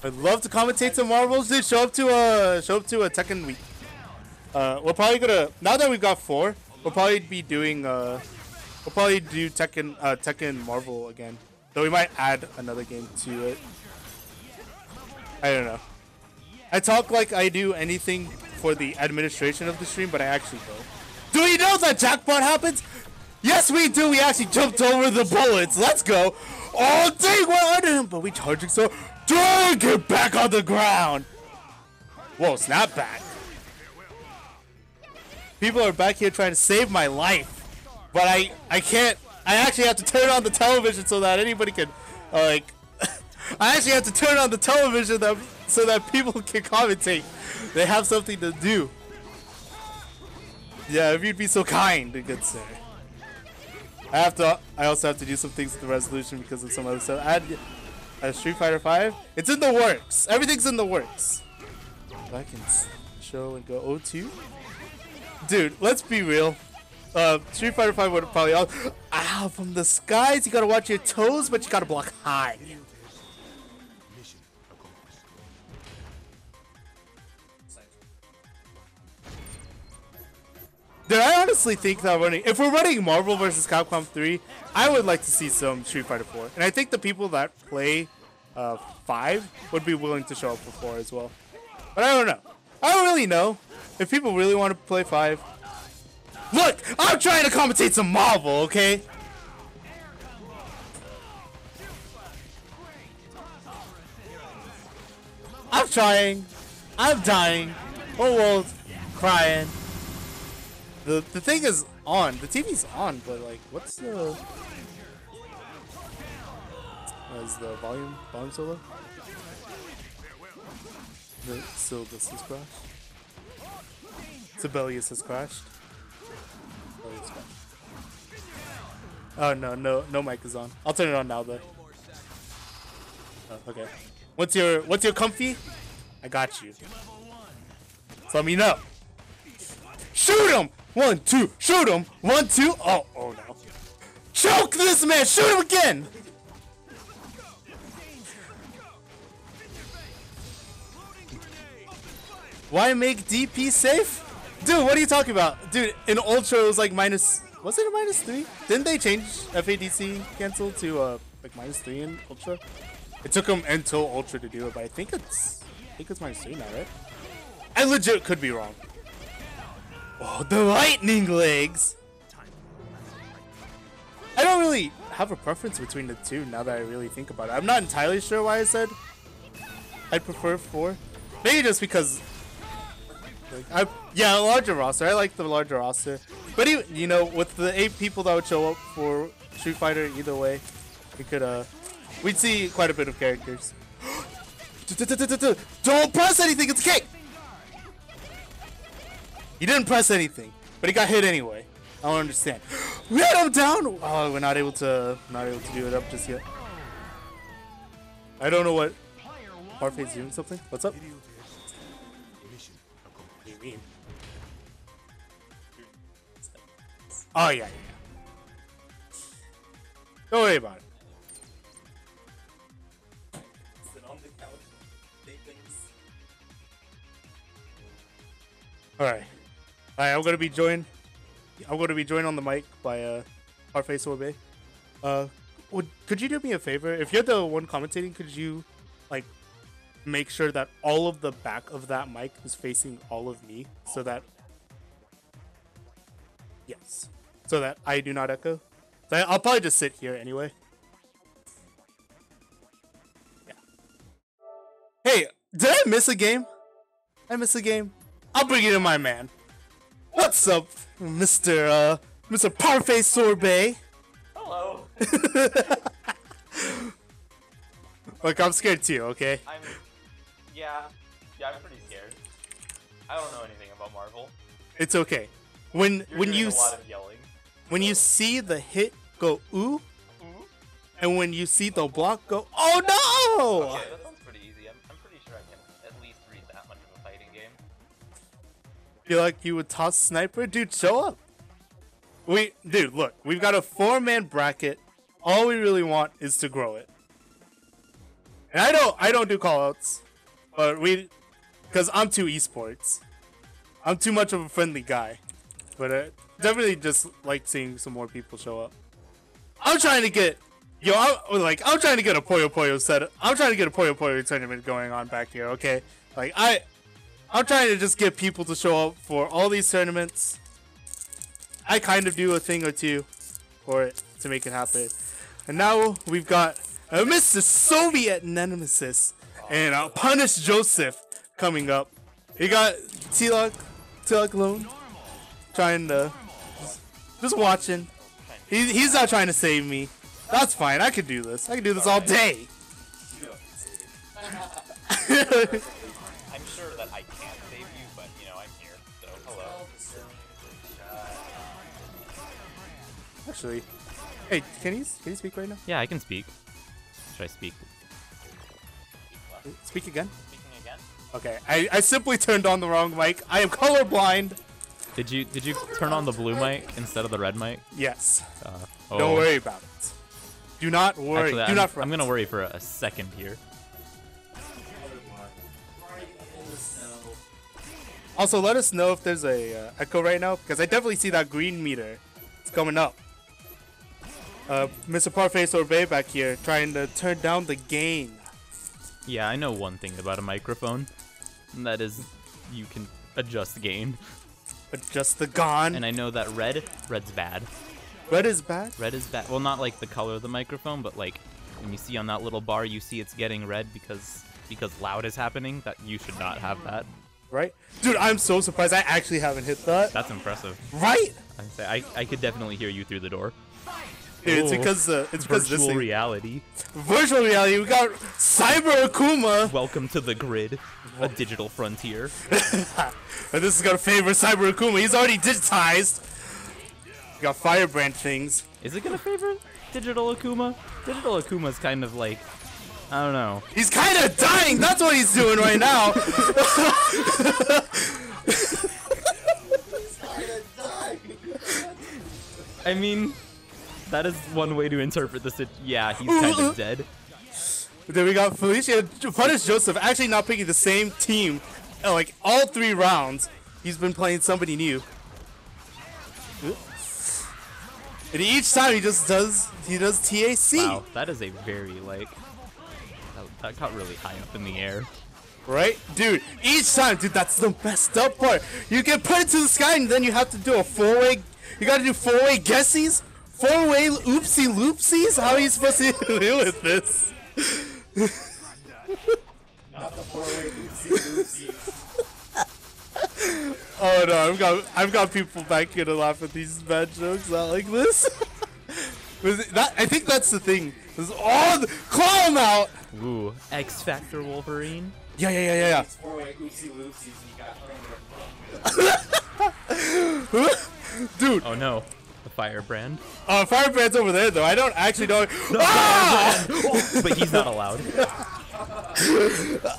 I'd love to commentate some Marvels, dude. Show up to a show up to a Tekken week. Uh, we're probably gonna now that we've got four, we'll probably be doing uh, we'll probably do Tekken uh, Tekken Marvel again. Though we might add another game to it. I don't know. I talk like I do anything for the administration of the stream, but I actually don't. Do we know that jackpot happens? Yes, we do. We actually jumped over the bullets. Let's go. Oh, dang, we're under him. But we charging so... Dang, get back on the ground. Whoa, snap back. People are back here trying to save my life. But I, I can't... I actually have to turn on the television so that anybody can, uh, like... I actually have to turn on the television that, so that people can commentate. They have something to do. Yeah, if you'd be so kind, good sir. I have to. I also have to do some things with the resolution because of some other stuff. Add a Street Fighter 5. It's in the works. Everything's in the works. I can show and go O2. Dude, let's be real. Uh, Street Fighter 5 would probably. Ah, from the skies, you gotta watch your toes, but you gotta block high. Dude, I honestly think that running, if we're running Marvel vs. Capcom 3, I would like to see some Street Fighter 4. And I think the people that play uh, 5 would be willing to show up for 4 as well. But I don't know. I don't really know. If people really want to play 5. Look, I'm trying to commentate some Marvel, okay? I'm trying. I'm dying. Whole world crying. The the thing is on. The TV's on, but like, what's the? Uh, is the volume volume so low? The this has crashed. Sibelius has crashed. Oh no no no mic is on. I'll turn it on now though. Oh, okay. What's your what's your comfy? I got you. Let me know. Shoot him! One, two, shoot him! One, two, oh, oh no. Choke this man! Shoot him again! Why make DP safe? Dude, what are you talking about? Dude, in Ultra it was like minus, was it a minus three? Didn't they change FADC cancel to uh, like minus three in Ultra? It took them until Ultra to do it, but I think it's, I think it's minus three now, right? I legit could be wrong. Oh, the lightning legs! I don't really have a preference between the two now that I really think about it. I'm not entirely sure why I said I'd prefer four. Maybe just because, like, I yeah, a larger roster. I like the larger roster. But even, you know, with the eight people that would show up for Street Fighter, either way, we could uh, we'd see quite a bit of characters. Don't press anything. It's a cake. He didn't press anything, but he got hit anyway. I don't understand. We had him down. Oh, we're not able to not able to do it up just yet. I don't know what Parfait's doing something. What's up? Oh yeah, yeah. Don't worry about it. All right. I'm gonna be joined. I'm gonna be joined on the mic by uh, Parfait. Uh, would could you do me a favor? If you're the one commentating, could you like make sure that all of the back of that mic is facing all of me, so that yes, so that I do not echo. So I'll probably just sit here anyway. Yeah. Hey, did I miss a game? I miss a game. I'll bring it in, my man. What's up, Mr. Uh, Mr. Parfait Sorbet? Hello. Look, I'm scared too. Okay. I'm. Yeah. Yeah, I'm pretty scared. I don't know anything about Marvel. It's okay. When You're when you a s- lot of yelling. when you see the hit go ooh, Ooh. and when you see the block go oh no! Okay, Feel like you would toss sniper, dude. Show up. We, dude, look, we've got a four-man bracket. All we really want is to grow it. And I don't, I don't do callouts, but we, because I'm too esports. I'm too much of a friendly guy, but uh, definitely just like seeing some more people show up. I'm trying to get, yo, I'm, like I'm trying to get a Puyo Puyo set. I'm trying to get a Puyo Puyo tournament going on back here. Okay, like I, I'm trying to just get people to show up for all these tournaments. I kind of do a thing or two for it to make it happen. And now we've got uh, Mr. Soviet Nemesis and uh, Punish Joseph coming up. We got Tilak, Tilak Lone trying to just, just watching. He, he's not trying to save me. That's fine. I can do this. I can do this all day. Actually, hey, can you can you speak right now? Yeah, I can speak. Should I speak? Speak again. Speaking again. Okay, I, I simply turned on the wrong mic. I am colorblind. Did you did you turn on the blue mic instead of the red mic? Yes. Uh, Don't oh. worry about it. Do not worry. Actually, Do I'm, not fret. I'm gonna worry for a second here. Also, let us know if there's a uh, echo right now because I definitely see that green meter. It's coming up. Uh, Mr. Parfait Sorbet back here trying to turn down the gain. Yeah, I know one thing about a microphone, and that is you can adjust the gain. Adjust the gone. And I know that red, red's bad. Red is bad. Red is bad. Well, not like the color of the microphone, but like when you see on that little bar, you see it's getting red because because loud is happening. That you should not have that. Right? Dude, I'm so surprised I actually haven't hit that. That's impressive. Right? I say I, I could definitely hear you through the door. It's Oh, because uh, it's because this Virtual thing. reality. Virtual reality. We got Cyber Akuma, Welcome to the grid, a digital frontier. and this is gonna favor Cyber Akuma. He's already digitized. We got Firebrand things. Is it gonna favor digital Akuma? Digital Akuma's kind of like I don't know. He's kind of dying. That's what he's doing right now. I mean, that is one way to interpret this. Yeah, he's kind of dead. then we got Felicia Punish Joseph actually not picking the same team, uh, like all three rounds. He's been playing somebody new. And each time he just does he does TAC. Wow, that is a very like that, that got really high up in the air. Right? Dude, each time, dude, that's the messed up part. You get put into the sky and then you have to do a four way. You gotta do four way guesses? Four way oopsie loopsies? How are you supposed to deal with this? oh no, I've got I've got people back here to laugh at these bad jokes, not like this. Was that, I think that's the thing. Is all the, claw him out. Ooh, X Factor Wolverine. Yeah, yeah, yeah, yeah, yeah. Four-way oopsie loopsies and you got thrown in Dude, Oh no, the Firebrand. Uh, Firebrand's over there though. I don't actually know. Ah! but he's not allowed.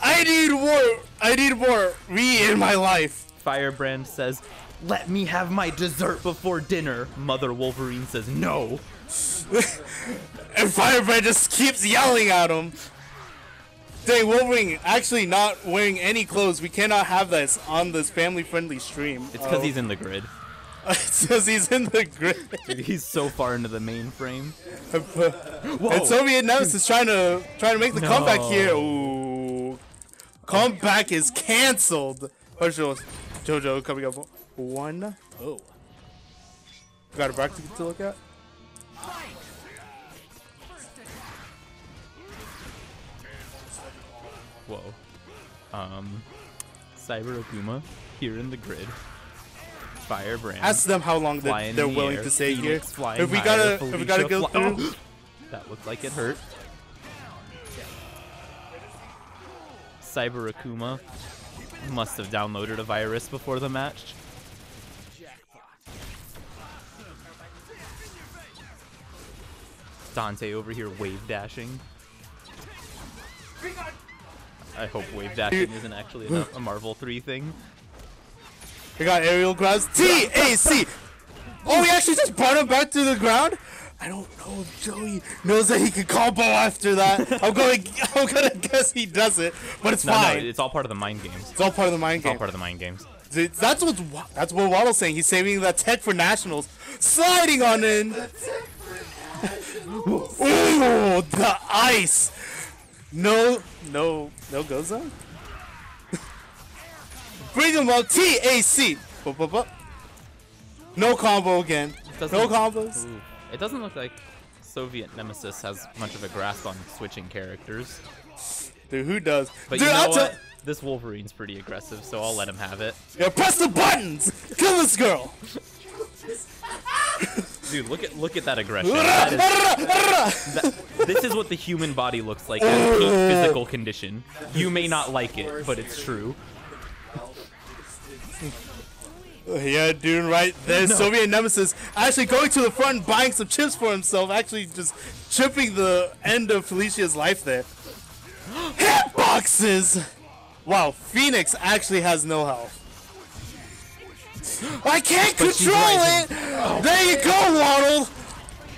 I need more. I need more me in my life. Firebrand says, "Let me have my dessert before dinner." Mother Wolverine says, "No." And Firebrand just keeps yelling at him. Dang, Wolverine actually not wearing any clothes. We cannot have this on this family-friendly stream. It's because Oh. he's in the grid. it says he's in the grid. Dude, he's so far into the mainframe. and Soviet Nemesis is trying to trying to make the comeback here. Ooh, comeback is canceled. Jojo, coming up one. Oh, got a bracket to look at. Whoa. Um, Cyber Akuma here in the grid. Firebrand. Ask them how long they're the willing air, to stay here. Phoenix If we gotta, if we gotta go through. that looked like it hurt. Cyber Akuma must have downloaded a virus before the match. Dante over here wave dashing. I hope wave dashing isn't actually a, a Marvel 3 thing. We got aerial grabs. TAC. Oh, he actually just brought him back to the ground. I don't know if Joey knows that he can combo after that. I'm going. I'm gonna guess he does it, but it's No, no, fine. it's all part of the mind games. it's all part of the mind It's all part of the mind games. Dude, That's what that's what Waddle's saying. He's saving that tech for nationals. Sliding on in. Ooh, the ice. No, no, no goes on. Bring him up. TAC. Bup, bup, bup. No combo again. No combos. Ooh. It doesn't look like Soviet Nemesis has much of a grasp on switching characters. Dude, who does? But Dude, you know I'll what? This Wolverine's pretty aggressive, so I'll let him have it. Yeah, press the buttons. Kill this girl. Dude, look at look at that aggression. That is, that- this is what the human body looks like in peak physical condition. You may not like it, but it's true. Yeah, dude, right there. Soviet Nemesis actually going to the front, buying some chips for himself, actually just chipping the end of Felicia's life there. Hitboxes! Wow, Phoenix actually has no health. I can't But control rising. it! There you go, Waddle!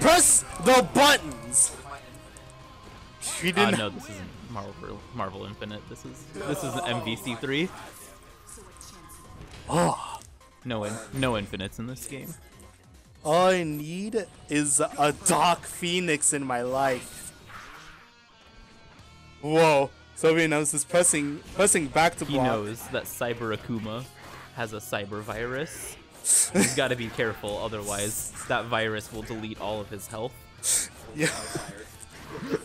Press the buttons! She Uh, didn't. no, this isn't Marvel Marvel Infinite. This is this is MVC3. Oh, No, in, no infinites in this game. all I need is a Dark Phoenix in my life. Whoa. Soviet Nemesis pressing pressing back to block. He knows that Cyber Akuma has a cyber virus. He's got to be careful, otherwise that virus will delete all of his health. Yeah.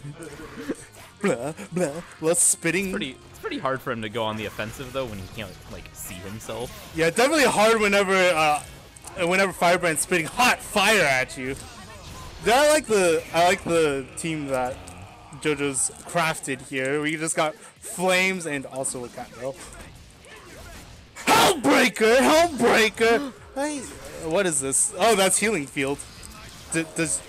blah blah. Let's spitting. It's pretty hard for him to go on the offensive though when he can't like see himself. Yeah, definitely hard whenever uh, whenever Firebrand's spitting hot fire at you. Yeah, I like the I like the team that JoJo's crafted here. We just got flames and also a cat girl. Hellbreaker, Hellbreaker. What is this? Oh, that's healing field. D- does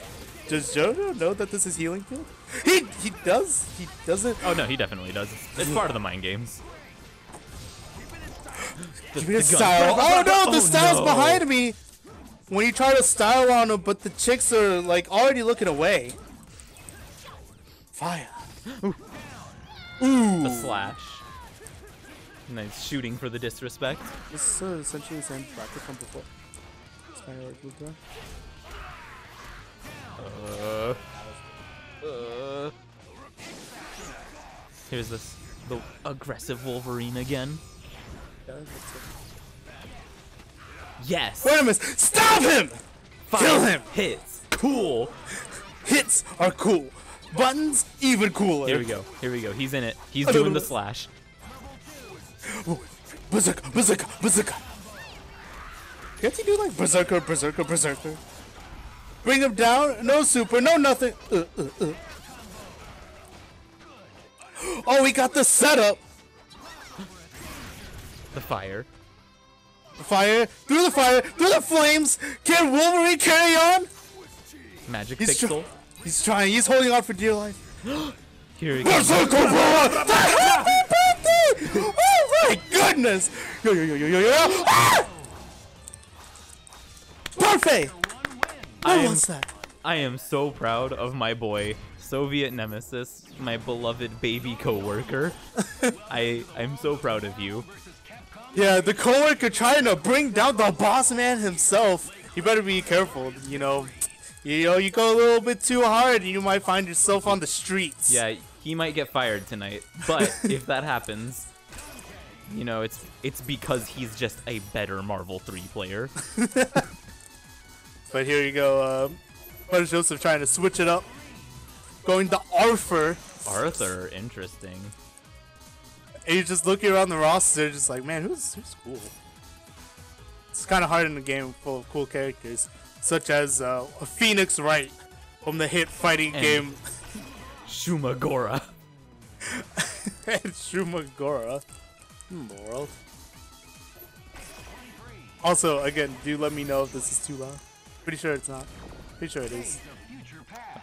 does JoJo know that this is healing field? He he does. He doesn't. Oh no, he definitely does. It's part of the mind games. The gun. style. Oh no, the Oh, style's no. behind me. When you try to style on them, but the chicks are like already looking away. Fire. Ooh. The slash. Nice shooting for the disrespect. This is uh, essentially the same practice from before. It's kind of like moved. Uh, uh. Here's this the aggressive Wolverine again. Yeah, that's it. Yes. A! Stop him! Kill him! Hits. Cool. Hits are cool. Buttons even cooler. Here we go. Here we go. He's in it. He's doing the slash. Berserker, berserker, berserker. Can't he do like berserker, berserker, berserker? Bring him down. No super, no nothing. Uh, uh, uh. Oh, we got the setup. The fire. The fire through the fire, through the flames. Can Wolverine carry on? Magic He's tr- pixel. He's trying. He's holding on for dear life. Here he goes. Berserker power! Happy birthday! Oh my goodness! Yo yo yo yo yo yo! Ah! Perfect. I What am, that? I am so proud of my boy, Soviet Nemesis, my beloved baby coworker. I I'm so proud of you. Yeah, the coworker trying to bring down the boss man himself. You better be careful. You know, you know, you go a little bit too hard, and you might find yourself on the streets. Yeah, he might get fired tonight, but if that happens, you know, it's it's because he's just a better Marvel 3 player. But here you go. Uh, Brother Joseph trying to switch it up, going to Arthur. Arthur, interesting. And you're just looking around the roster, just like, man, who's who's cool? It's kind of hard in a game full of cool characters, such as uh, Phoenix Wright from the hit fighting And- game Shuma-Gorath. and Shuma-Gorath. Hmm, world. Also, again, do let me know if this is too loud. Pretty sure it's not. Pretty sure it is.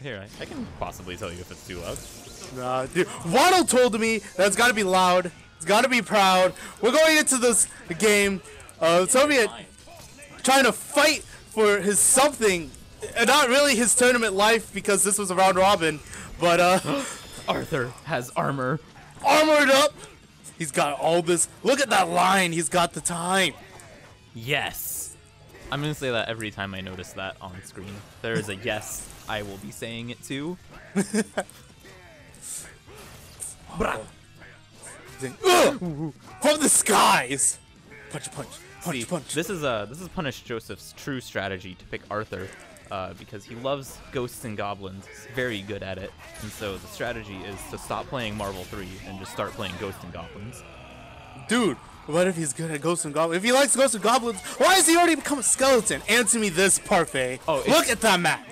Here, I, I can possibly tell you if it's too loud. Nah, dude. Waddle told me that it's gotta be loud. It's gotta be proud. We're going into this game. Uh, Soviet trying to fight for his something. Uh, Not really his tournament life because this was a round robin, but uh, Arthur has armor. armored up. He's got all this. Look at that line. He's got the time. Yes. I'm gonna say that every time I notice that on screen. There is a yes, I will be saying it too. From the skies. Punch, punch, punch, See, punch. this is uh this is Punished Joseph's true strategy to pick Arthur, uh, because he loves ghosts and goblins. He's very good at it, and so the strategy is to stop playing Marvel 3 and just start playing ghosts and goblins. Dude, what if he's good at Ghosts and Goblins? If he likes Ghosts and Goblins, why has he already become a skeleton? Answer me this, Parfait. Oh, Look at that map.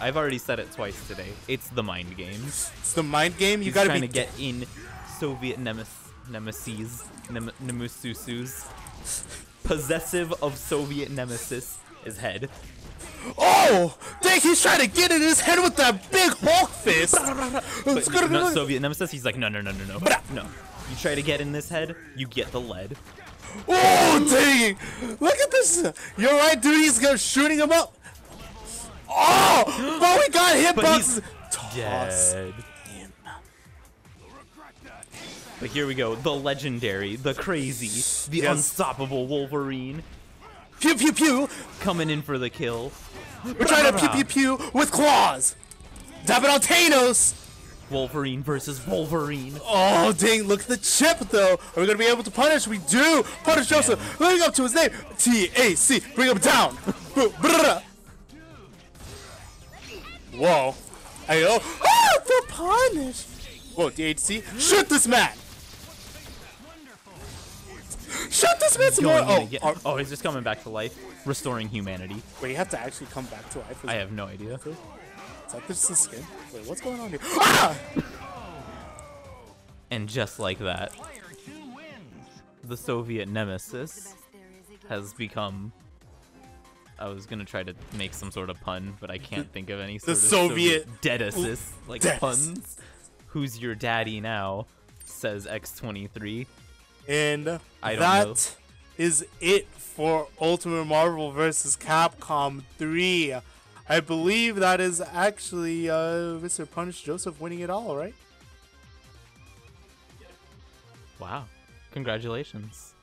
I've already said it twice today. It's the mind games. It's the mind game. You He's gotta trying be to get in Soviet nemes nemesis, nem nemesusus, possessive of Soviet nemesis, his head. Oh, dang! He's trying to get in his head with that big Hulk fist. But Soviet nemesis. He's like, no, no, no, no, no, no. You try to get in this head, you get the lead. Oh, dang! Look at this. You're right, dude. He's gonna shooting him up. Oh, but we got hitboxes. dead. But here we go. The legendary, the crazy, the Yes. unstoppable Wolverine Pew pew pew. coming in for the kill. We're trying to pew pew pew with claws. Dab it on Thanos. Wolverine versus Wolverine. Oh dang! Look at the chip though. Are we gonna be able to punish? We do. Punished Joseph. Living up to his name. T A C. Bring him down. Whoa. Ayo. Ah, the punish. Whoa, DHC. Shoot this man. Shoot this man some more. Oh, again. are- oh, he's just coming back to life, restoring humanity. wait, you have to actually come back to life. I have no idea. Is that just the skin? Wait, what's going on here? Ah! And just like that, the Soviet nemesis has become. I was gonna try to make some sort of pun, but I can't think of any sort of Soviet- dead assist like Dead puns. Who's your daddy now? Says X23. And I don't that know. is it for Ultimate Marvel vs. Capcom 3. I believe that is actually uh, Mr. Punished Joseph winning it all, right? Wow. Congratulations.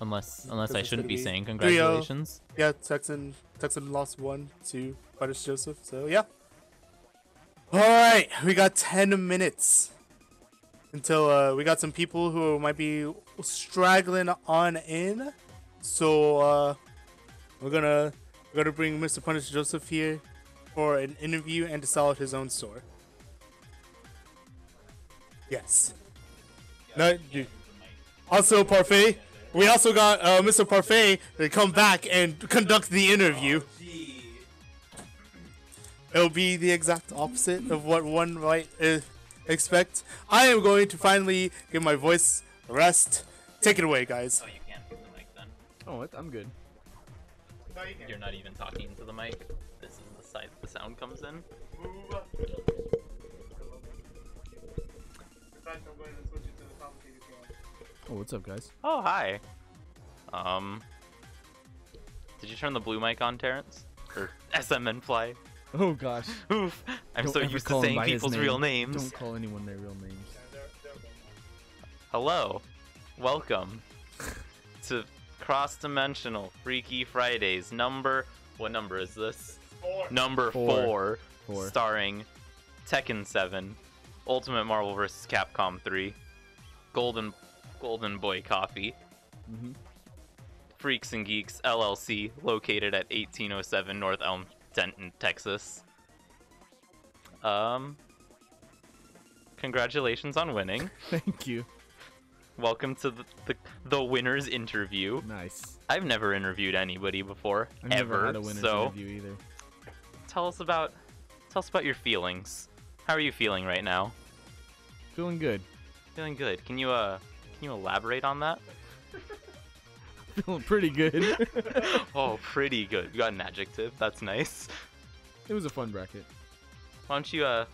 Unless unless I shouldn't be be saying 3-0. congratulations. Yeah, Texan Texan lost one to Punished Joseph, so yeah. Alright, we got 10 minutes until uh, we got some people who might be straggling on in. So uh, we're gonna we're gonna bring Mr. Punished Joseph here for an interview and to sell out his own store. Yes. No, you, also Parfait. We also got uh, Mr. Parfait to come back and conduct the interview. It'll be the exact opposite of what one might uh, expect. I am going to finally give my voice rest. Take it away, guys. Oh, you can't use the mic then. Oh. I'm good. You're not even talking into the mic. This is the side the sound comes in. Oh, what's up, guys? Oh, hi. Um, did you turn the blue mic on, Terrence? Or SMN Fly? Oh gosh. Oof. I'm Don't so used to saying people's name. real names. Don't call anyone their real names. Hello. Welcome to Cross Dimensional Freaky Fridays. Number. What number is this? Four. Number Four. four. Four. Starring Tekken 7, Ultimate Marvel vs. Capcom 3, Golden Golden Boy Coffee, Mhm. Freaks and Geeks LLC, located at 1807 North Elm, Denton, Texas. Um, congratulations on winning. Thank you. Welcome to the, the the winners interview. Nice. I've never interviewed anybody before, I've ever. never had a winner's so interview either. tell us about tell us about your feelings. How are you feeling right now? Feeling good. Feeling good. Can you uh can you elaborate on that? Feeling pretty good. oh, pretty good. You got an adjective. That's nice. it was a fun bracket. Why don't you uh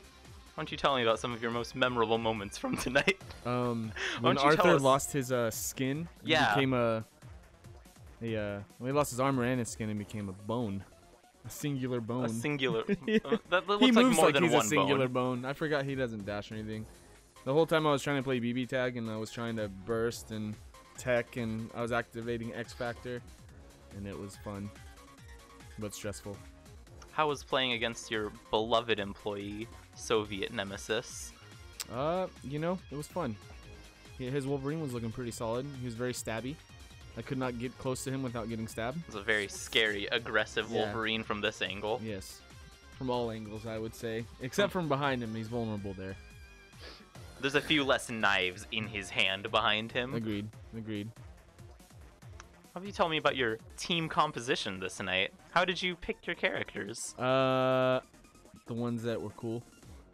don't you tell me about some of your most memorable moments from tonight? Um, when don't you tell Arthur lost his uh skin, he Yeah. became a a uh, when he lost his armor and his skin, and became a bone, a singular bone. A singular. Yeah. uh, that, he moves like he's a singular bone. bone. I forgot he doesn't dash or anything. The whole time I was trying to play BB tag and I was trying to burst and tech and I was activating X Factor, and it was fun, but stressful. How was playing against your beloved employee, Soviet nemesis? Uh, you know, it was fun. His Wolverine was looking pretty solid. He was very stabby. I could not get close to him without getting stabbed. It was a very scary, aggressive Yeah. Wolverine from this angle. Yes, from all angles, I would say, except from behind him. He's vulnerable there. There's a few less knives in his hand behind him. Agreed. Agreed. About you tell me about your team composition this night? How did you pick your characters? Uh, the ones that were cool.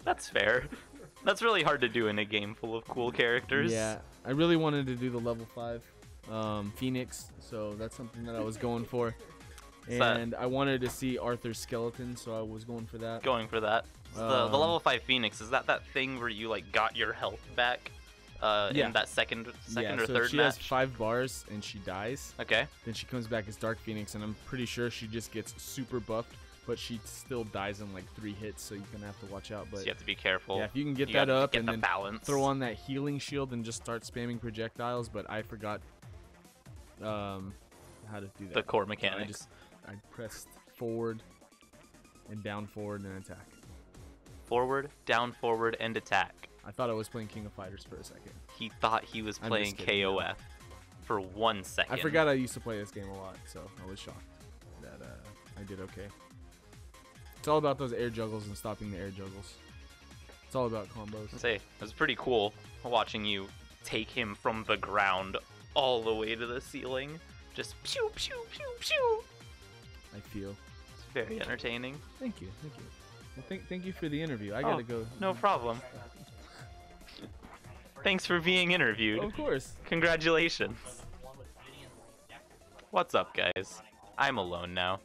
That's fair. That's really hard to do in a game full of cool characters. Yeah, I really wanted to do the level five, um, Phoenix. So that's something that I was going for. And I wanted to see Arthur's skeleton, so I was going for that. Going for that. So the, the Um, level 5 Phoenix, is that that thing where you like got your health back uh, Yeah. in that second second yeah, or so third she match? has five bars and she dies, Okay. then she comes back as Dark Phoenix, and I'm pretty sure she just gets super buffed but she still dies in like three hits, so you're gonna have to watch out. So But you have to be careful. yeah, if you can get You that up get and the then balance. throw on that healing shield and just start spamming projectiles, but I forgot um how to do that. the core So I mechanics. just I pressed forward and down forward and attack. Forward, down, forward, and attack. I thought I was playing King of Fighters for a second. He thought he was I'm playing kidding. KOF for one second. I forgot I used to play this game a lot, so I was shocked that uh, I did okay. It's all about those air juggles and stopping the air juggles. It's all about combos. Say, it was pretty cool watching you take him from the ground all the way to the ceiling. Just pew pew pew pew. I feel. It's very entertaining. Thank you, thank you. Well, thank, thank you for the interview. I Oh, gotta go. No problem. Thanks for being interviewed. Of course. Congratulations. What's up, guys? I'm alone now.